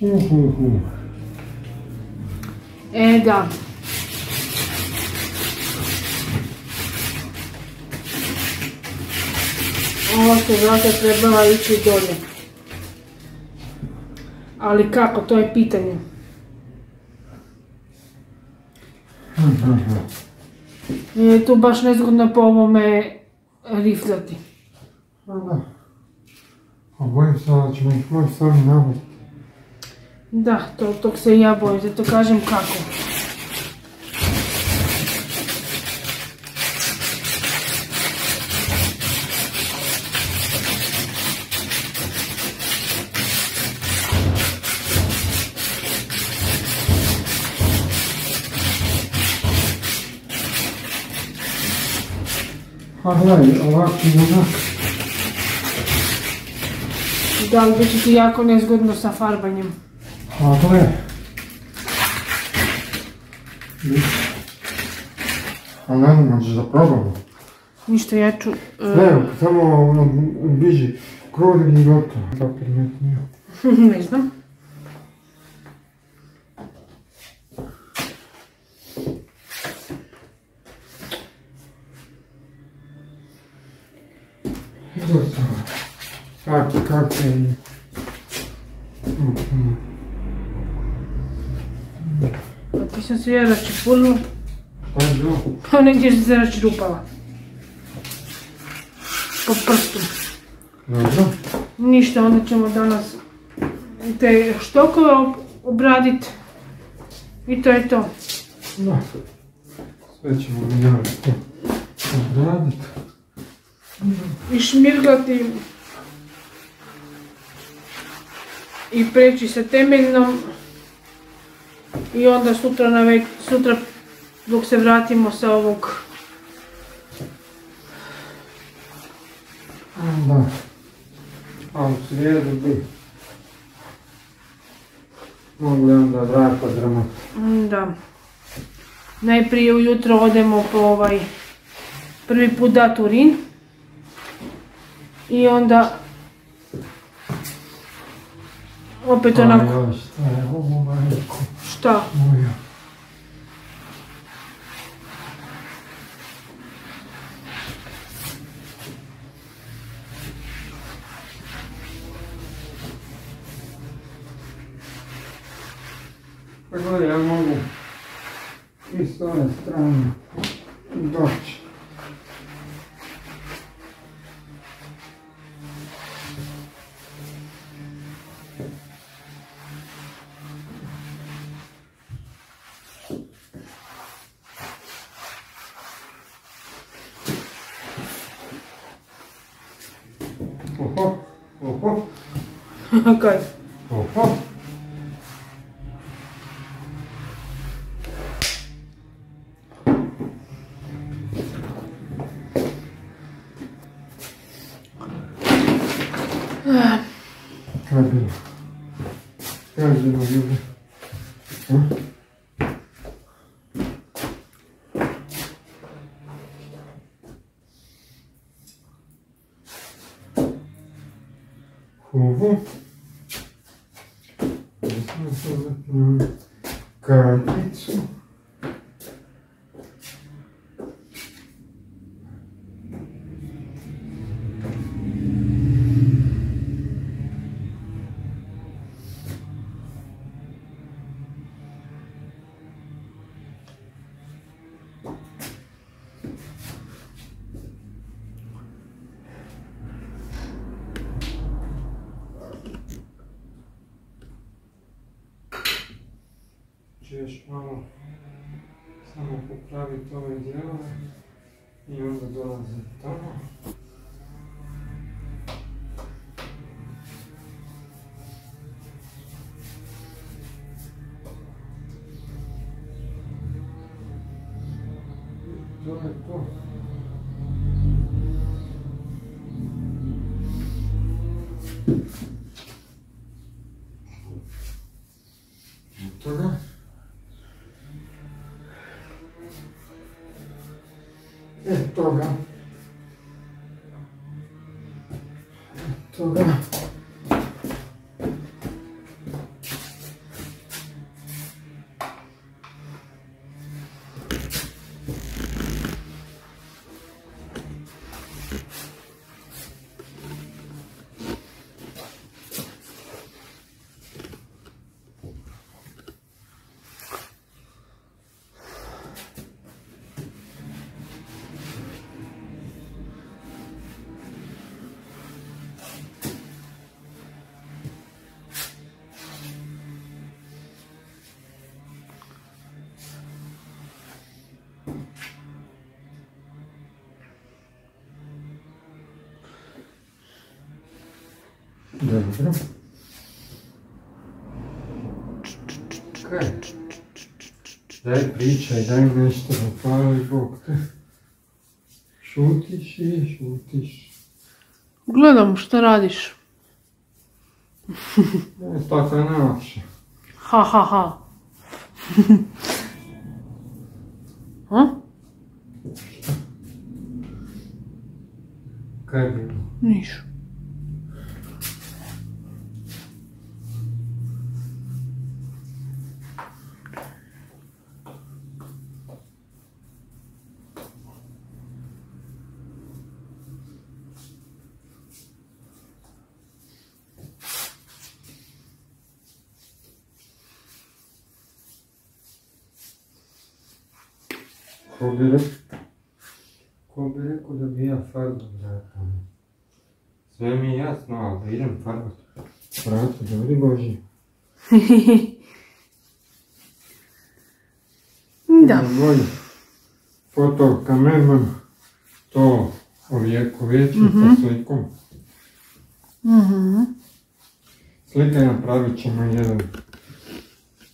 Uhuhu. Da. Ova se vrata trebala ići dolje. Ali kako, to je pitanje. Je tu baš nezgodno po ovome rifljati. A da. A bojim se da ćemo ih moći sami nabiti. Da, to, tog se i ja bojim, zato kažem kako. A gledaj, ovak i onak. Da li bit će ti jako nezgodno sa farbanjem? A gledaj. A ne znam, hoćeš da probamo? Ništa, ja ću... e, Evo, samo ono, biži krug i gotovo. Papir ne znam. Gotovo. Kako je... Mhm. Pa ti sam se ja račipulila, Šta je bilo? pa negdje sam se račirupala. Po prstu. Dobro. Ništa, onda ćemo danas te štokove ob- obradit. I to je to. Da. Sve ćemo mi odradit. I šmirglati. I preći sa temeljnom. I onda sutra, na vek, sutra dok se vratimo sa ovog Da. A u srijedu bi mogli onda vrata dramat. Mm, Da. Najprije ujutro odemo po ovaj prvi put dat urin. I onda opet onako, Aj, šta je ovo majko šta? moja. Tako da ja mogu i s ove strane doći. Kaj? oho. Kaj Eto Dobro. Daj pričaj, daj nešto zapali Bog te. Šutiš i šutiš. Gledam šta radiš. E, tako je najlakše. Ha ha. Ha? Kaj je bilo? Niš. Ko bi rekao, ko bi rekao da bi ja farbu vrata. Sve mi je jasno, ali da idem farbat. Vrata, dobri Boži. Da. Moj foto kamerman to ovjekovječi Mhm. sa slikom. Mhm. Slike napravit ćemo jedan.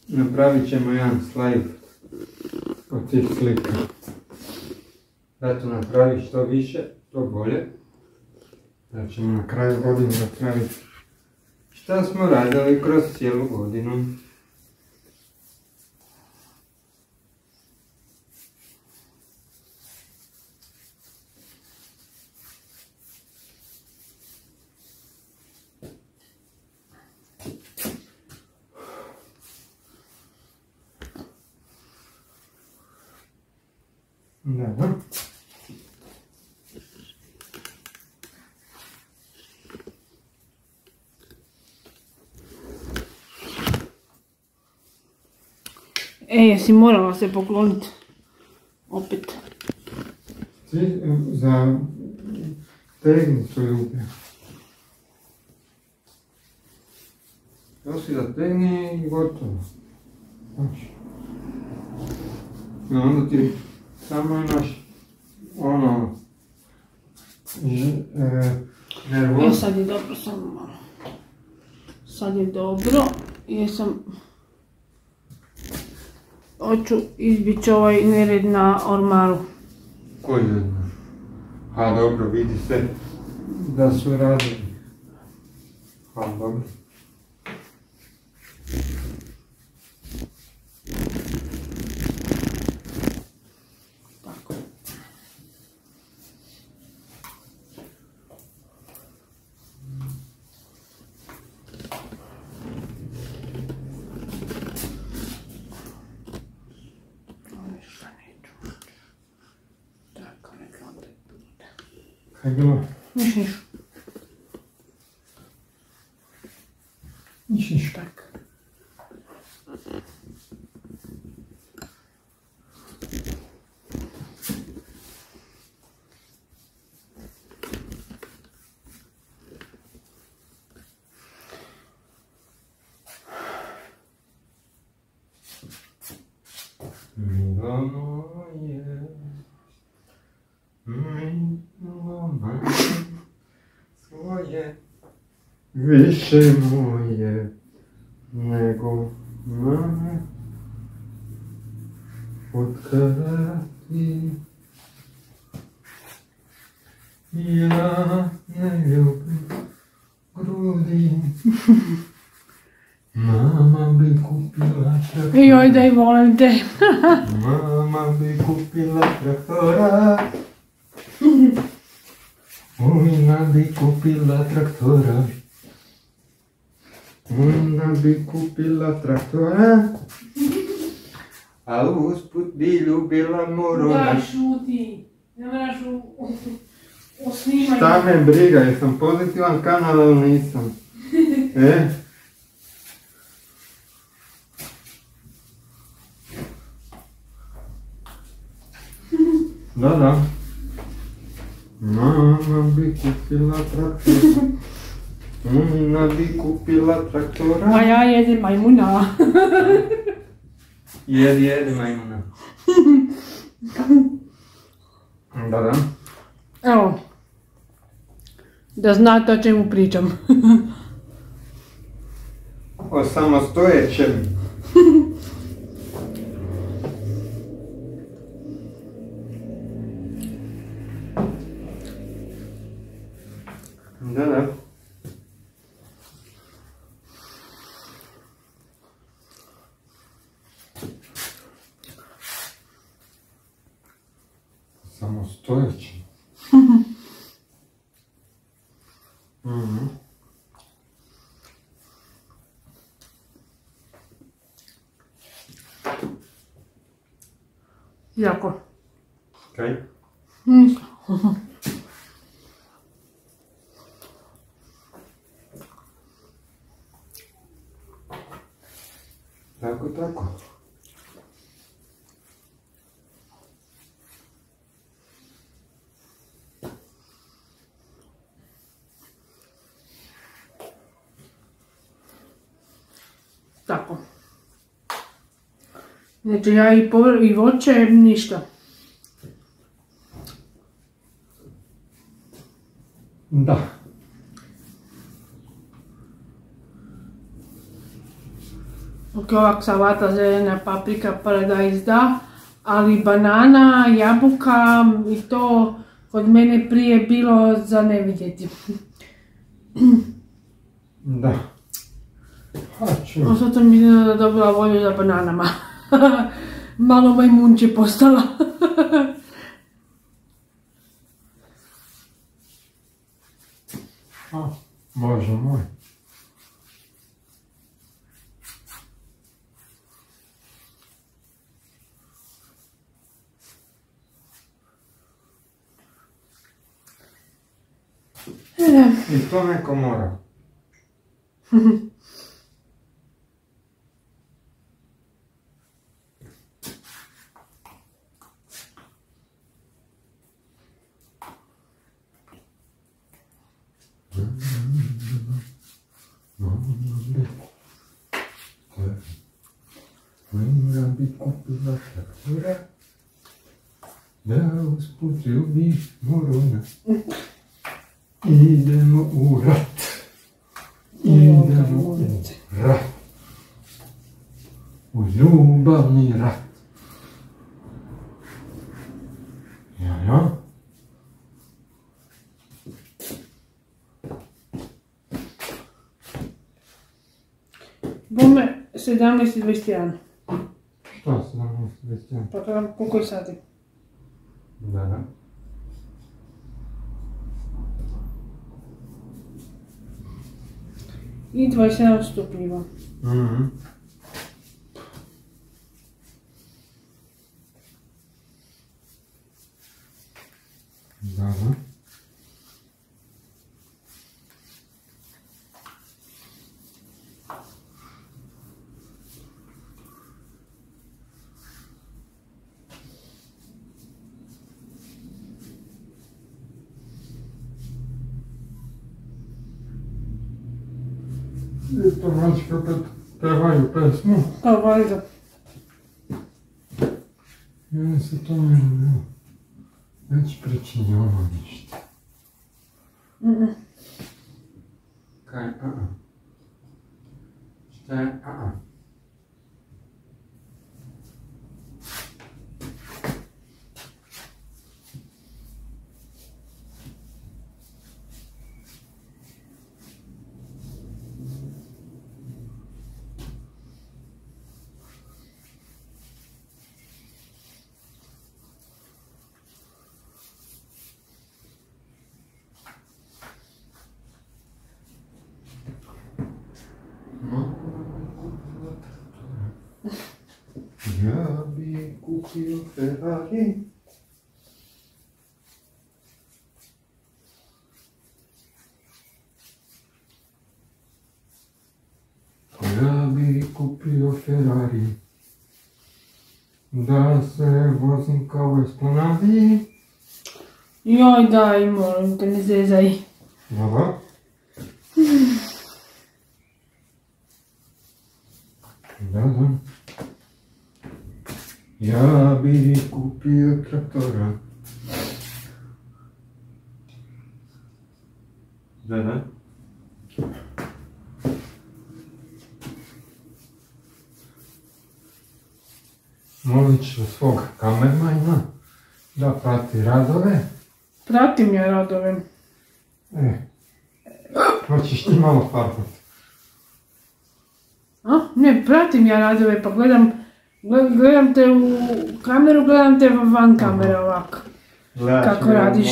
Napravit ćemo jedan slajd od tih slika. Da to napravi što više, to bolje. Da ćemo na kraju godine napraviti šta smo radili kroz cijelu godinu. Da. E, jesi morala se pokloniti? Opet. Za tegnicu ljubi. To si zategni i gotovo. Znači. I onda ti samo imaš ono, ž- e, E sad je dobro, samo malo. Sad je dobro, jesam... Hoću izbjeći ovaj nered na ormaru. Koji odmah? Ha, dobro, vidi se da su radili. Ha, dobro. Tako. Ovo ništa neću. Tako, neka onda bude. Kaj je bilo? Niš, niš. Niš, niš. Tak. Milo moje, milo moje, svoje, više moje nego mame. Od kada ti ja ne ljubim grudi, mama bi kupila traktor. Joj, daj, volim te. Mama bi kupila traktora. Ujna bi kupila traktora. Ujna bi kupila traktora. A usput bi ljubila morona. šuti. Ne moraš u, snimanju. Šta me briga, jesam pozitivan kanal ili nisam? E? Da, da. Mama bi kupila traktora. Mama bi kupila traktora. A ja jedem majmuna. Jedi, jedi majmuna. Da, da. Evo. Da znate o čemu pričam. O samostojećem. Da, da. Samostojećem. Mhm. Jako. Kaj? Ništa. Tako, tako. Tako. Znači ja i, povr- i voće, ništa. Da. Ok, ovak salata, zelena paprika, paradajz da, ali banana, jabuka i to kod mene prije bilo za ne vidjeti. Da. A sad sam iznenada dobila volju za bananama. Malo majmunče postala. A, Bože moj. I to neko mora. Moja bi kupila traktora, da usput ljubi morona. Idemo u rat. Idemo u rat. U ljubavni rat. Ja, ja. Bome 17.21. Šta se nam misli? Pa to koliko je sati? Da, da. I 27 stupnjiva. Mhm. Da, da. Eto, mačke opet pevaju pesmu. Pa valjda. I oni se to ne evo, već pričinjava ništa. Mm-mm. Kaj, a a. Šta je a a? Ja bi kupio Ferrari. Ja bi kupio Ferrari. Da se vozim kao esplanadi. Joj daj, molim te, ne zezaj. Dobro. Da, da. Ja bi kupio traktora. Da, da. Molit ću svog kamermana da prati radove. Pratim ja radove. E, hoćeš ti malo farbati. A? Ne, pratim ja radove, pa gledam, gle- gledam te u kameru, gledam te van kamere ovako. Kako radiš?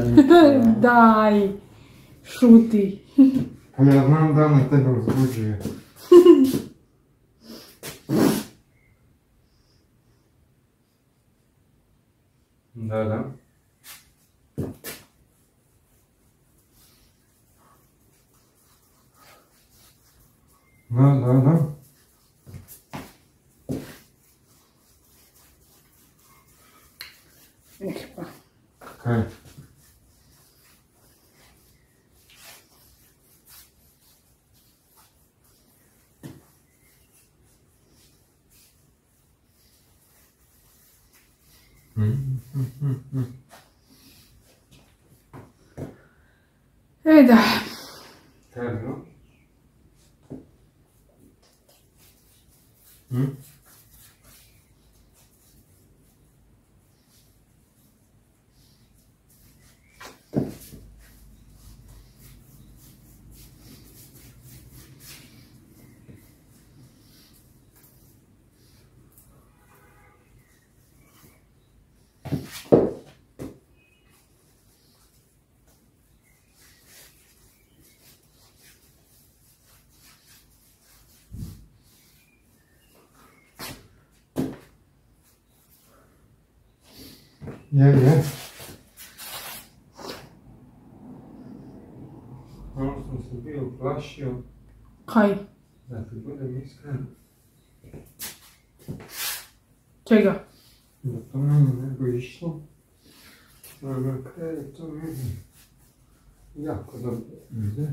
Daj, šuti. Pa ja znam da na tebe uzbuđuje. Da, da. Da, da, da. Eh, pa. Kaj? E da, Kaj je bilo? Hm? Je, je. Malo sam se bio plašio, kaj? da ti budem iskren, Čega? da to meni ne bi išlo. A na kraju to meni jako dobro ide.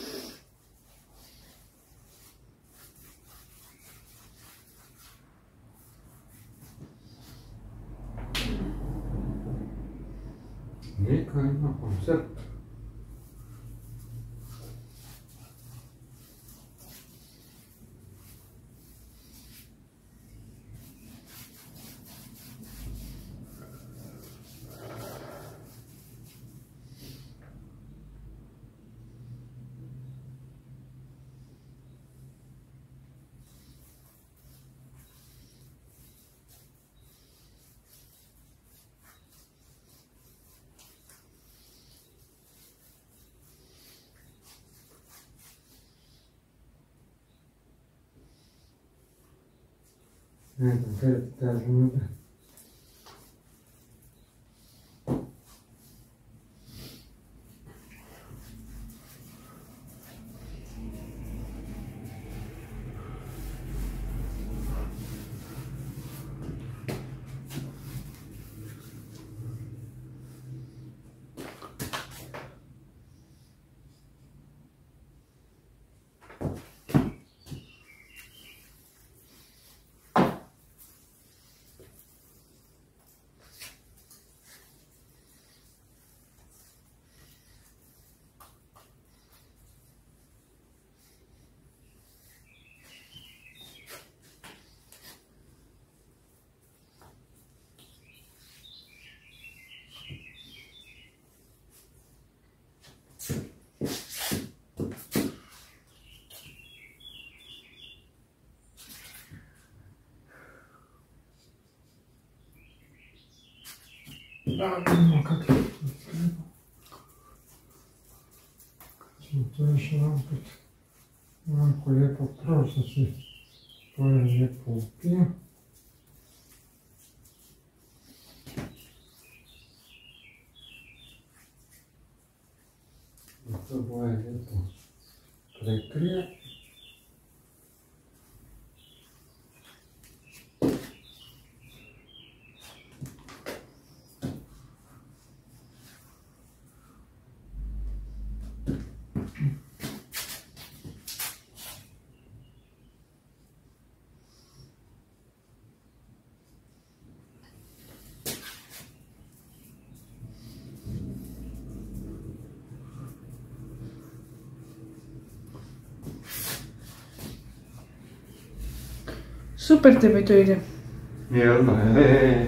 Ne znam, kada ti Да, ну как Святой Шрампет, нам кое-как просто поезжать полпе. Super tebi to ide. Jel da, e,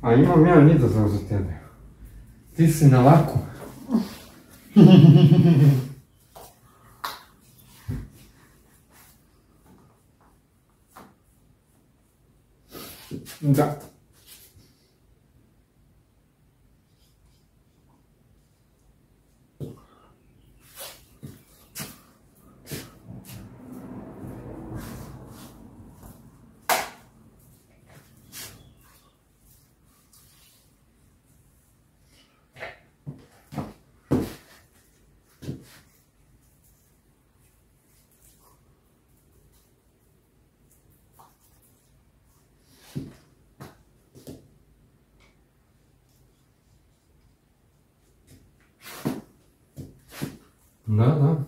A imam ja izazov za tebe. Ti si na laku. Da. Da, da.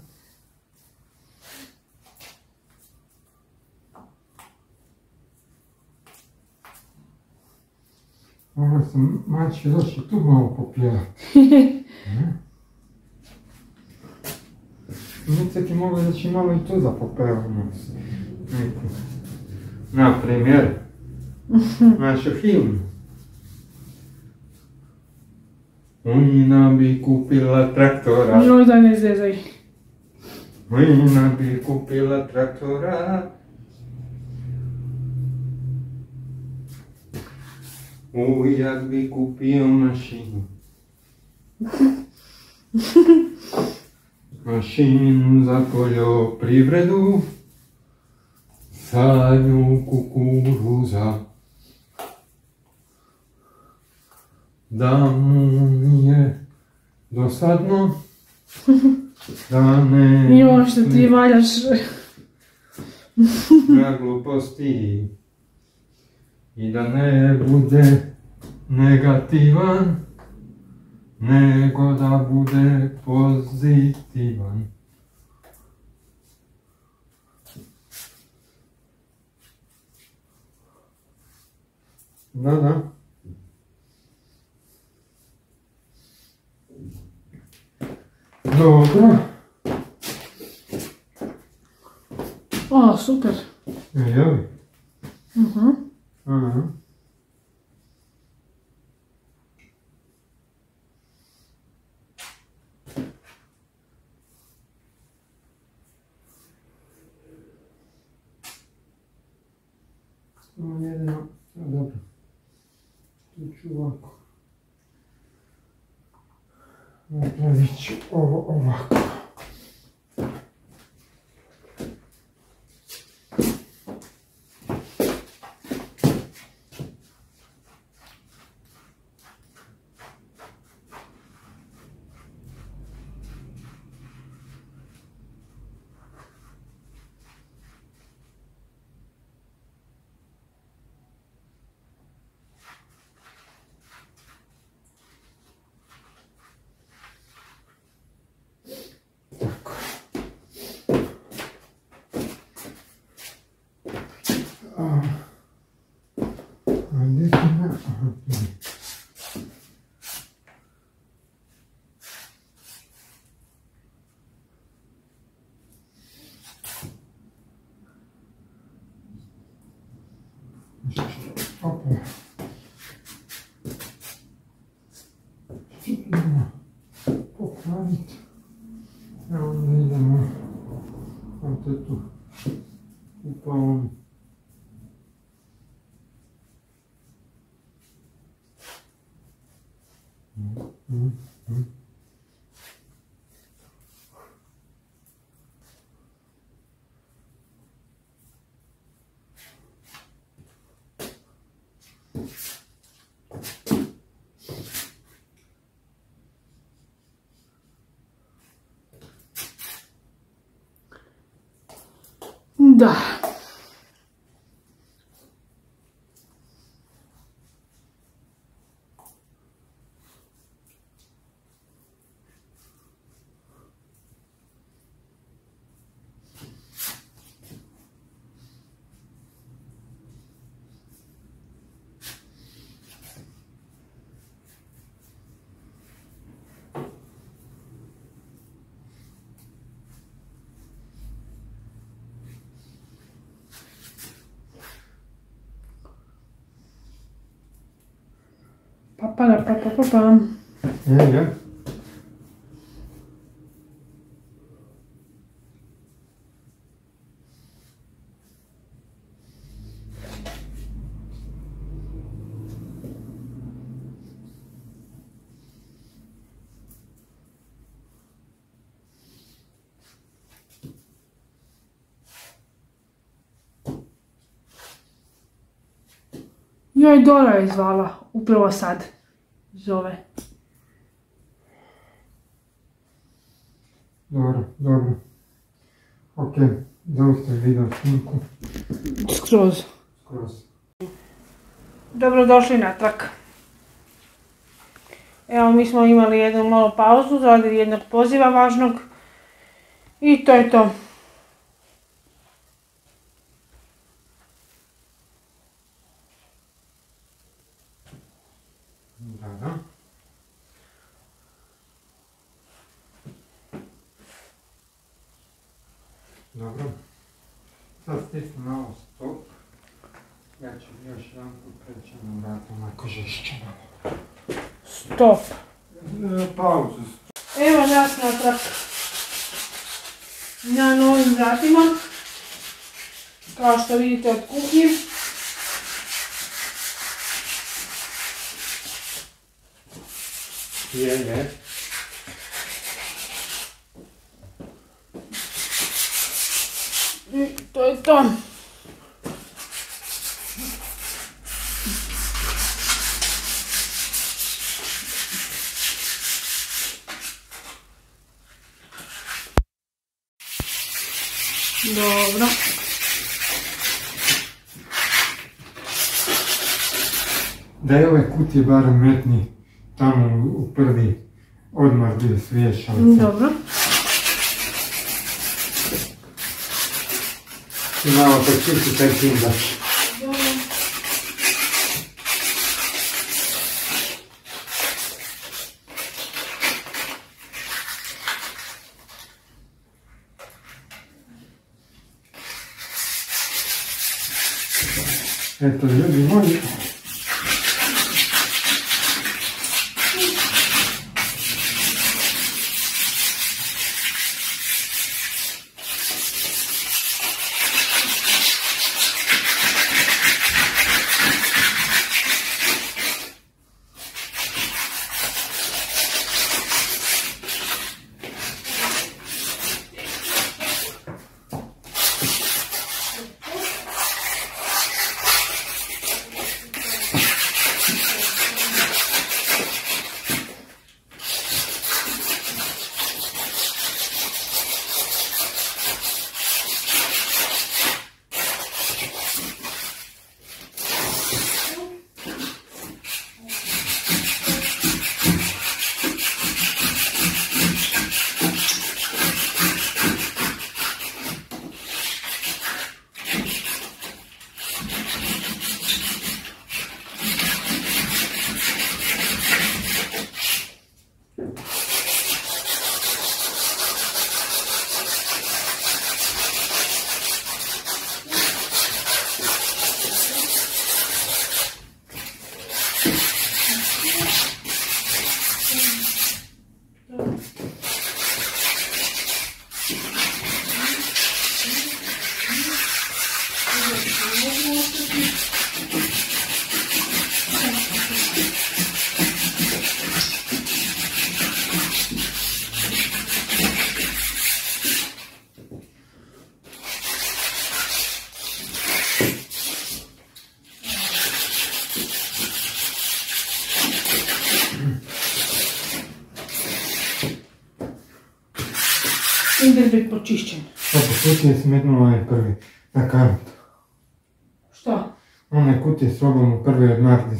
Mogla sam mači još i tu malo popjevati. Ne? Mice ti mogu da će malo i tu da popevamo. Neku. Na primjer, našu himnu. Unjina bi kupila traktora. Joj da ne zezaj. Unjina bi kupila traktora. Ujak bi kupio mašinu. Mašinu za poljoprivredu. Sadnju kukuruza. Da mu nije dosadno. Da ne... Joj što ti valjaš. Na gluposti. I da ne bude negativan, nego da bude pozitivan. Da, da. Dobro. O, super. E, jeli? Mhm. Aha. Samo jedino, a dobro. Tu ću ovako. Napravit ću ovo ovako. Tako. A, a gdje sam ja? Aha, tu je. Opla. Idemo popraviti. Evo onda idemo opet tu u palom. Da. Pa pa pa pa pa pa. Je, je. Joj, Dora je zvala, upravo sad. Zove. Dobro, dobro. Ok, zaustavi video snimku. Skroz. Skroz. Dobrodošli natrag. Evo, mi smo imali jednu malo pauzu radi jednog poziva važnog. I to je to. Da, da. Dobro. Sad stisnu malo stop. Ja ću još jedan put preći na malo. Stop. E, pauzu. Evo nas natrag. Na novim vratima. Kao što vidite od kuhnje. Je, je. I to je to. Dobro. da je ovaj kutije barem metni tamo u prvi odmah bio sviješalice. Dobro. I malo počisti taj kindač. Eto, ljudi moji,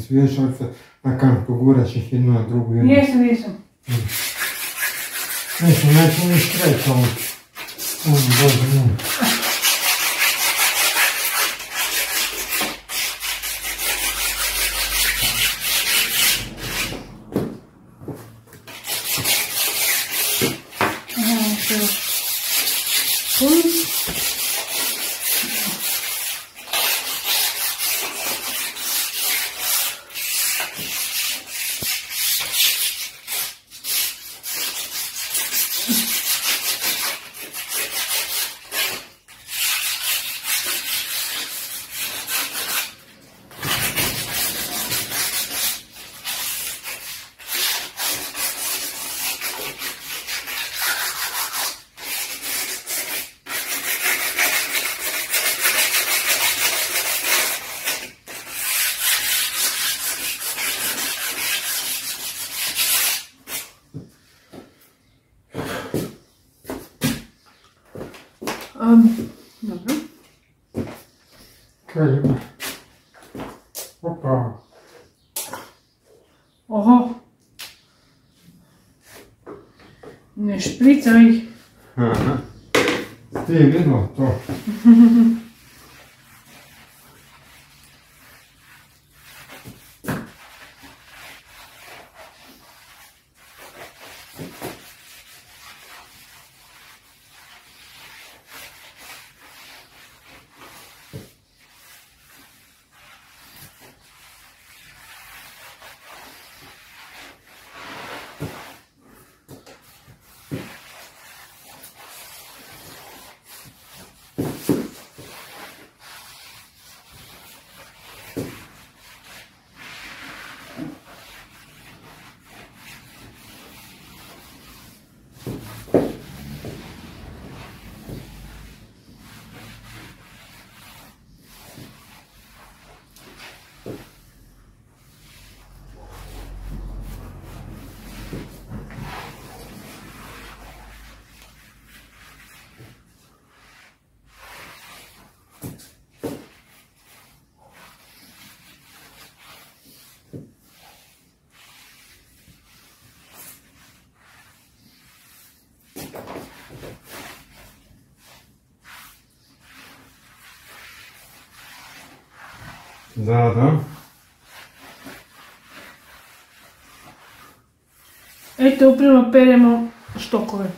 svješalca, na kantu guraš ih jednu na drugu jednu. Jesam, jesam. Mislim, neću ni štreć ovo. O, Bože moj. Zeug. Aha. Det er det, Da, da. Eto, upravo peremo štokove.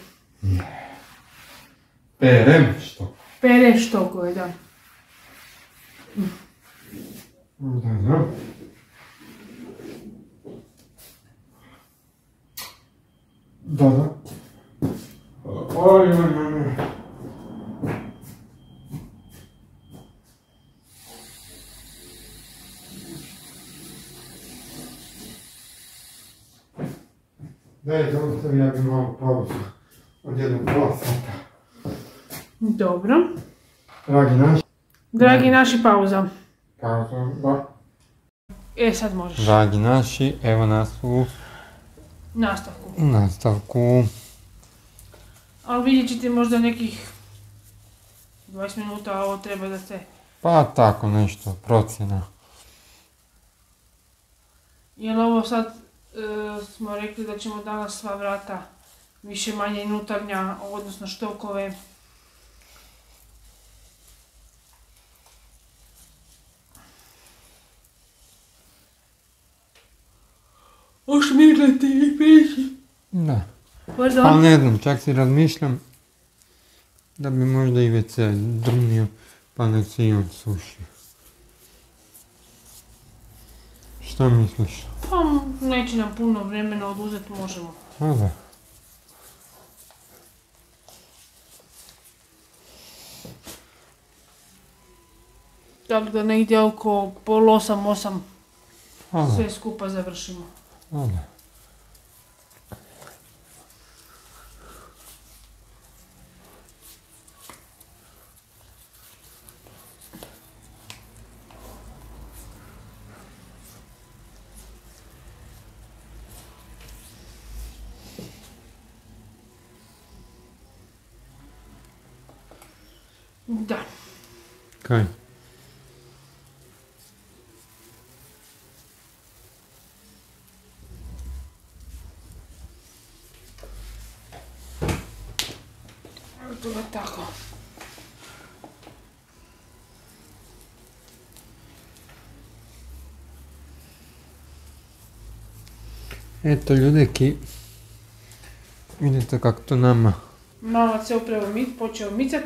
Perem što? Pere štokove, da. Da, da. Da, da. Oj, oj, oj, oj. Daj, zaustavi, ja bi malo pauzu od jednog pola sata. Dobro. Dragi naši, Dragi naši, pauza. pauza, da. E, sad možeš. Dragi naši, evo nas u Nastavku. nastavku. Ali vidjet ćete možda nekih 20 minuta, a ovo treba da se... Pa tako nešto, procjena. Jer ovo sad e, smo rekli da ćemo danas sva vrata više manje unutarnja, odnosno štokove. Ošmirliti i prići. Da. Pardon. Ali ne znam, čak si razmišljam da bi možda i WC drmnio, pa nek se i on suši. Šta misliš? Pa neće nam puno vremena oduzeti, možemo. A da. Tako da negdje oko pol osam, osam sve skupa završimo. A Eto ljudeki, vidite kako to nama Mama se upravo mi, počeo micat.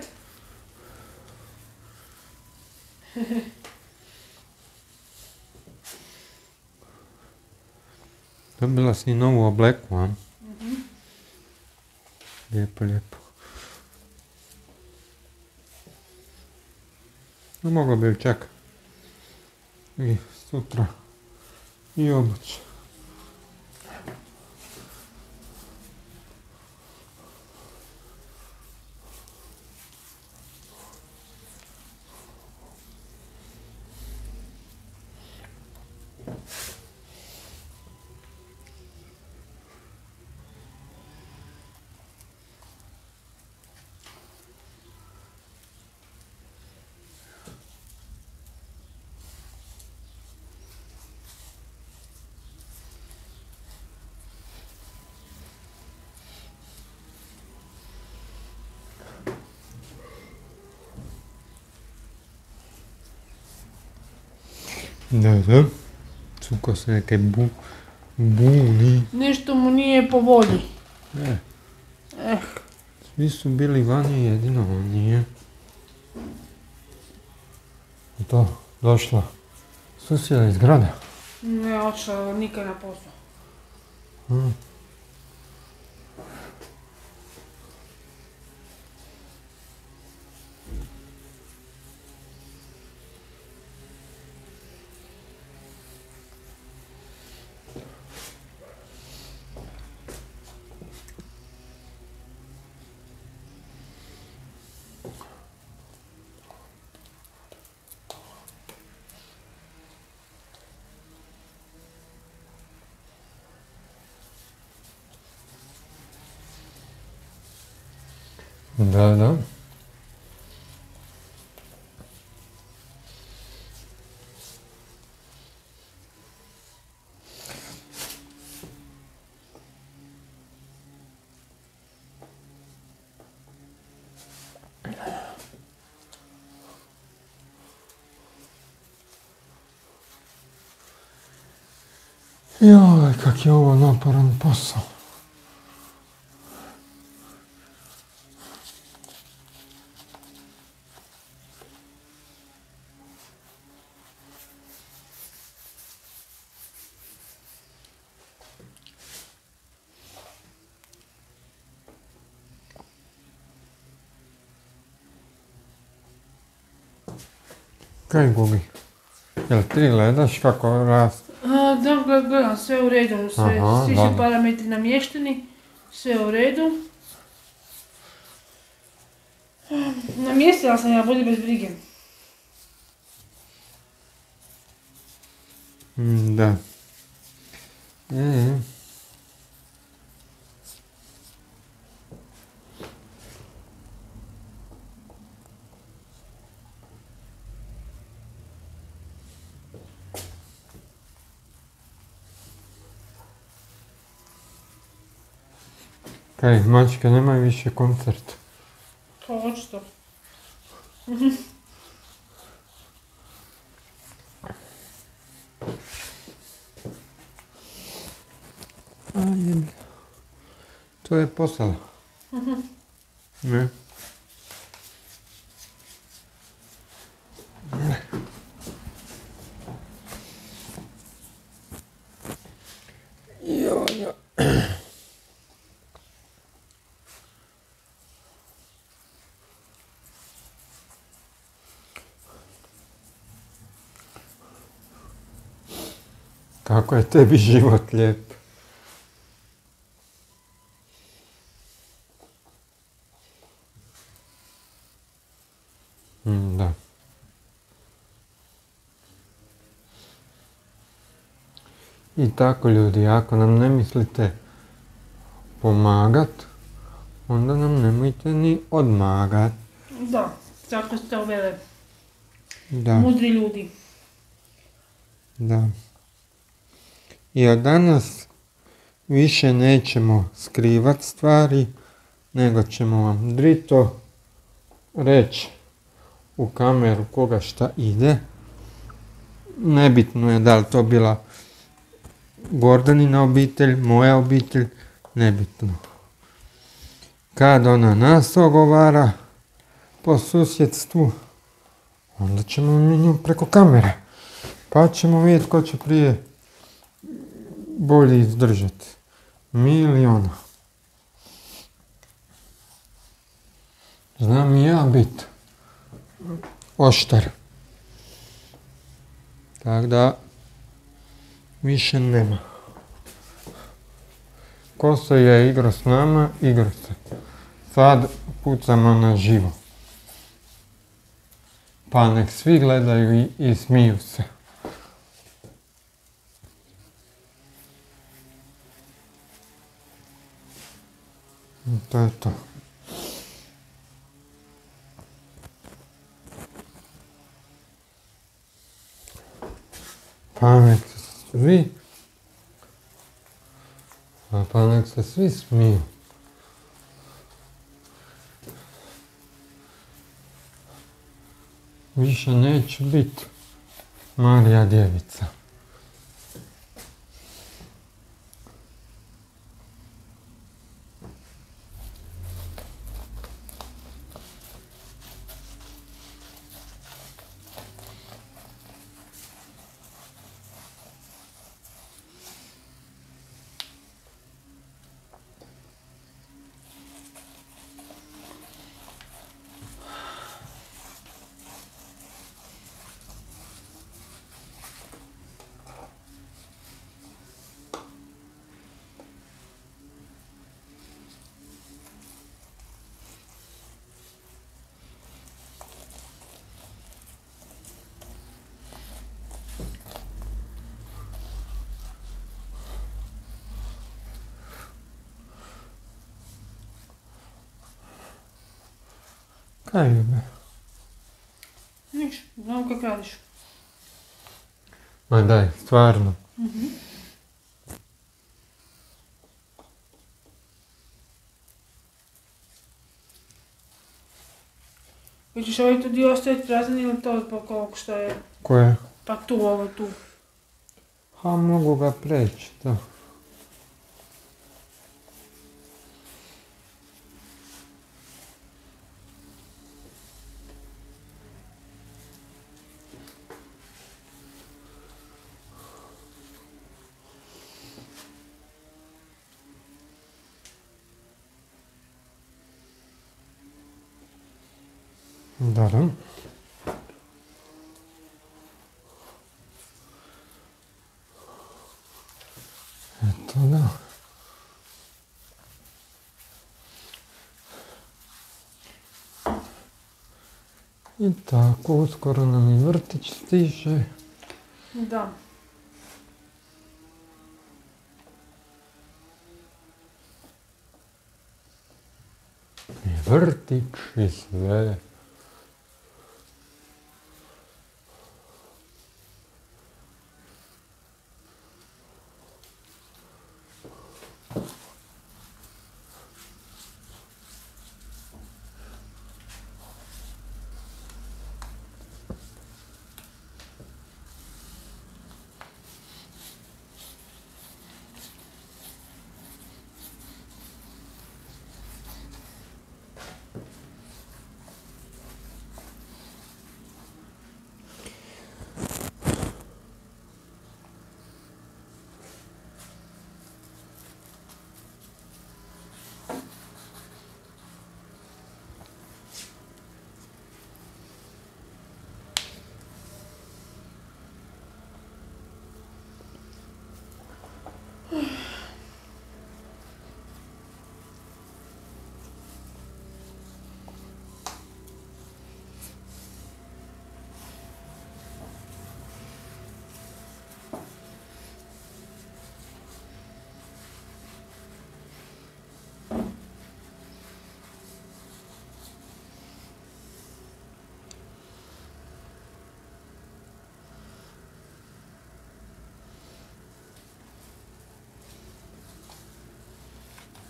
Dobila si novu obleku, a? Lijepo, lijepo. No mogla bi ju čak i sutra i obući. Da, da. Cuko se neke bu, buni. Nešto mu nije po volji. E, Eh, svi su bili vani, jedino on nije. I to, došla susjeda iz grada. ne otišao nikad na posao. Mm. Ja, ne? Io, cacchio, no, però non posso. Kaj gubi? Jel ti gledaš kako raste? A, da, gled- gledam, sve u redu, sve, Aha, svi su parametri namješteni, sve u redu. Namjestila sam ja, budi bez brige. Mm, Da. Mm. Kaj, mačke nemaju više koncert. To očito. Ajde. To je posao. Ne. Kako je tebi život lijep. Mm, Da. I tako ljudi, ako nam ne mislite pomagat, onda nam nemojte ni odmagat. Da, tako ste. Da, Mudri ljudi. da. Od danas više nećemo skrivat stvari, nego ćemo vam drito reći u kameru koga šta ide. Nebitno je da li to bila Gordanina obitelj, moja obitelj, nebitno. Kad ona nas ogovara po susjedstvu, onda ćemo mi nju preko kamere. Pa ćemo vidjeti ko će prije bolje izdržati. Mi ili ona. Znam i ja bit oštar. Tako da više nema. Ko se je igrao s nama, igrao se. Sad pucamo na živo. Pa nek svi gledaju i smiju se. To je to. Pa nek se svi pa nek se svi smiju. Više neće biti Marija djevica. Kaj je be? Niš, znam kako radiš. Ma daj, stvarno. Hoćeš ovaj tu dio ostaviti prazan ili to pa koliko što je? Koje? Pa tu, ovo tu. Ha, mogu ga preći, da. Dobro. Eto da. I tako, uskoro nam i vrtić stiže. Da. I vrtić i sve.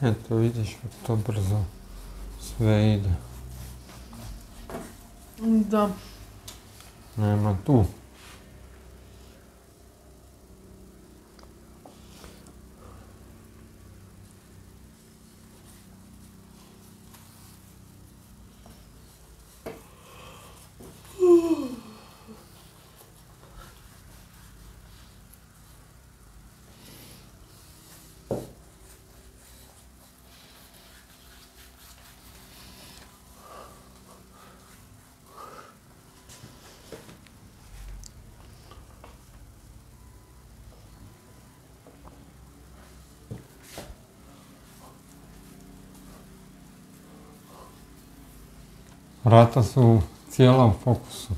Eto vidiš kako to brzo sve ide. Vrata su cijela u fokusu.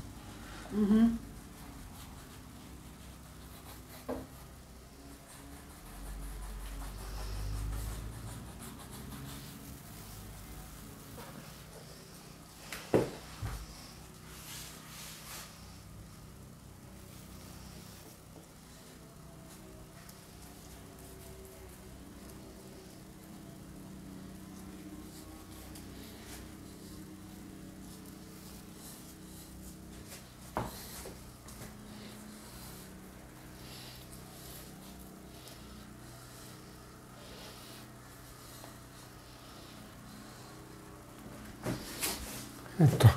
Eto,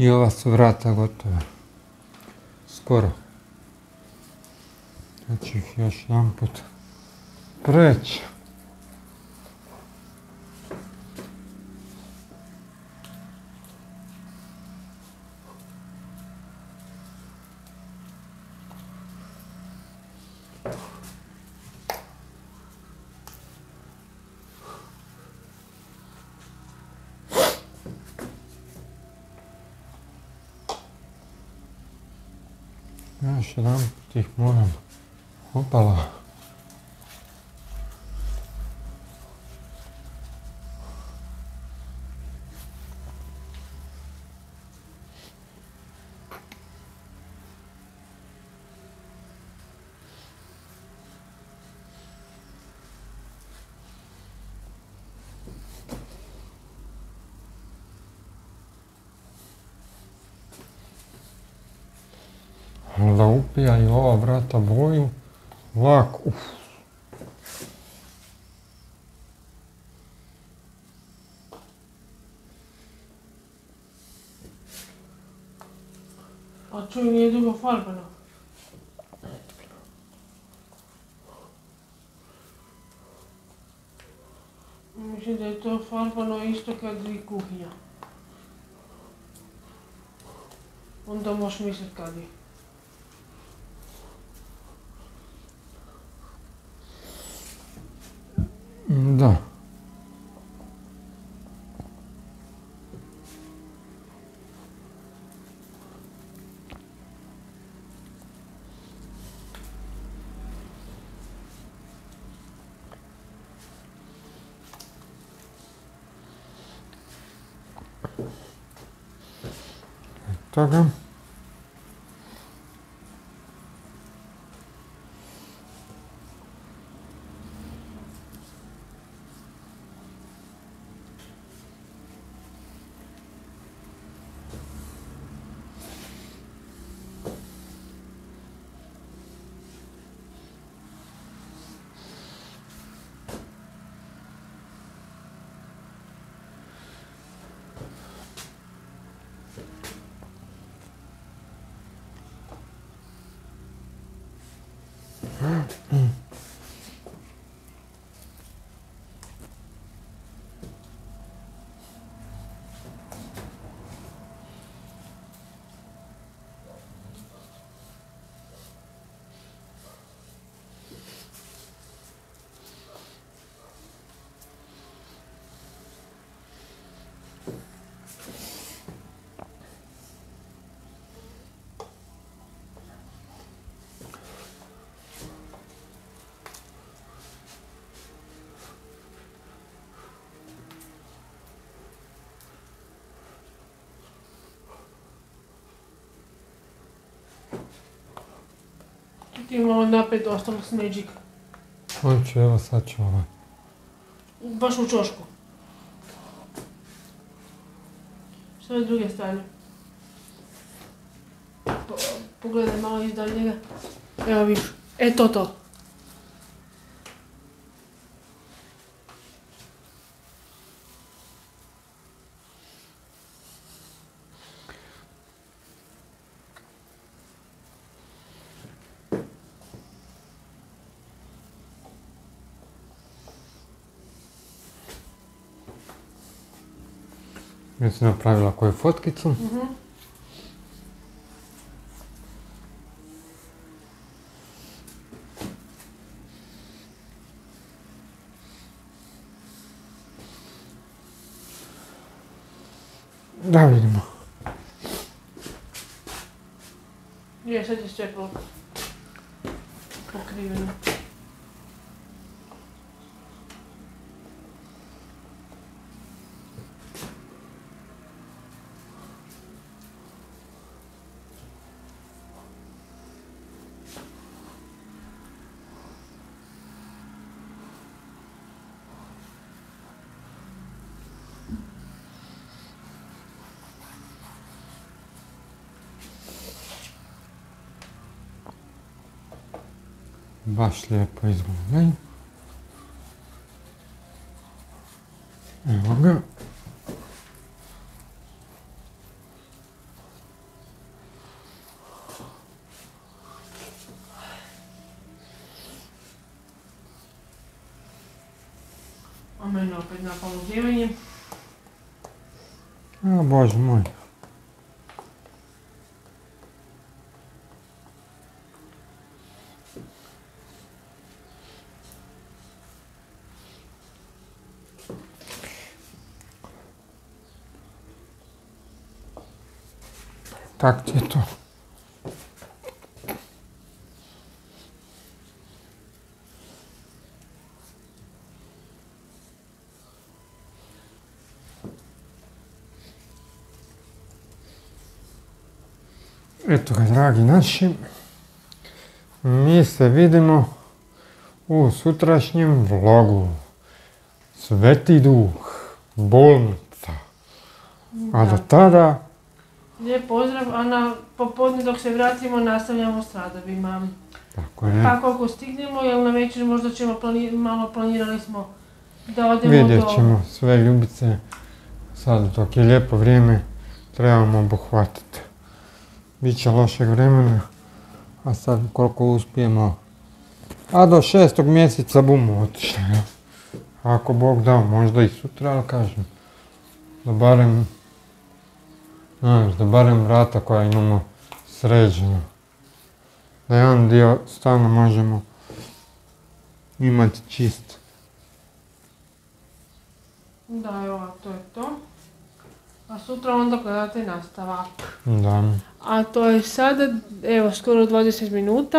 i ova su vrata gotova. Skoro. Ja ću ih još jedan put preći. Još jedan put ih moram. Opala. Upija i ova vrata boju, Lako. Uf. A čuj, nije dugo farbano. Mislim da je to farbano isto kad i kuhinja. Onda možeš misliti kad je. program? Ti malo napet ostalo smeđika. Hoću, evo sad ću ovaj. Baš u čošku. Što je s druge strane? Po- Pogledaj malo iz daljnjega. Evo viš. E to to. Jesi napravila koju fotkicu? Mhm. Da vidimo. Je, sad je sve po... pokriveno. Baš lijepo izgleda. Evo ga. A mene opet napalo Tak ti je to. Eto ga, dragi naši. Mi se vidimo u sutrašnjem vlogu. Sveti duh, bolnica. A do tada, Lijep pozdrav, a na popodne dok se vratimo nastavljamo s radovima. Tako je. Pa koliko stignemo, jer na večer možda ćemo malo planirali smo da odemo Vidjet do... ćemo sve ljubice. Sad dok je lijepo vrijeme trebamo obuhvatiti. Biće lošeg vremena, a sad koliko uspijemo. A do šestog mjeseca bumo otišli. jel? Ako Bog da, možda i sutra, ali kažem. Da barem, znaš, da barem vrata koja imamo sređena. Da jedan dio stana možemo imati čist. Da, evo, to je to. A sutra onda gledate nastavak. Da. A to je sada, evo, skoro 20 minuta.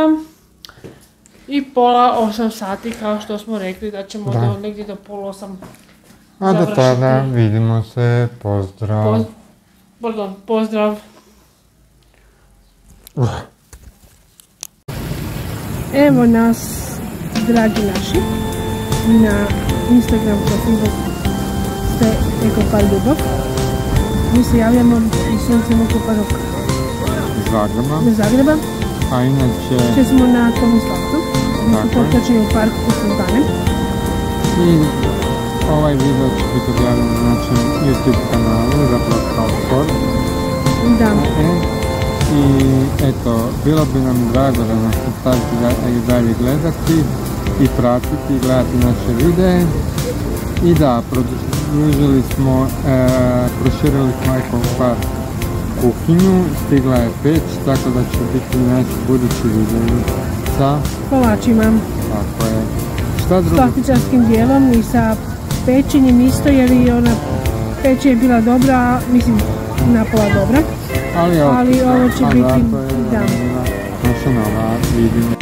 I pola 8 sati, kao što smo rekli, da ćemo Da. do, negdje do pola 8 A do Završiti. tada vidimo se, pozdrav. Poz- Pardon, pozdrav. Evo nas, dragi naši, na Instagram profilu ste Ekopar Ljubav. Mi se javljamo iz sunčanog Koparog Zagreba, iz Zagreba. a inače Če smo na Tomislavcu, Tako je. točnije u parku Sultane. i ovaj video će biti objavljen na našem YouTube kanalu, zapravo kao sport. Da, E, I eto, bilo bi nam drago da nas nastavite i dalje gledati i pratiti, gledati naše videe. I da, produžili smo, e, proširili smo Icon Park kuhinju, stigla je peć, tako da će biti naši budući videi sa, kolačima. tako je, šta drugo, plastičarskim dijelom i sa pečenjem isto jer i ona peć je bila dobra, mislim napola dobra. ali, ali ovo će biti- da. naša nova vidina.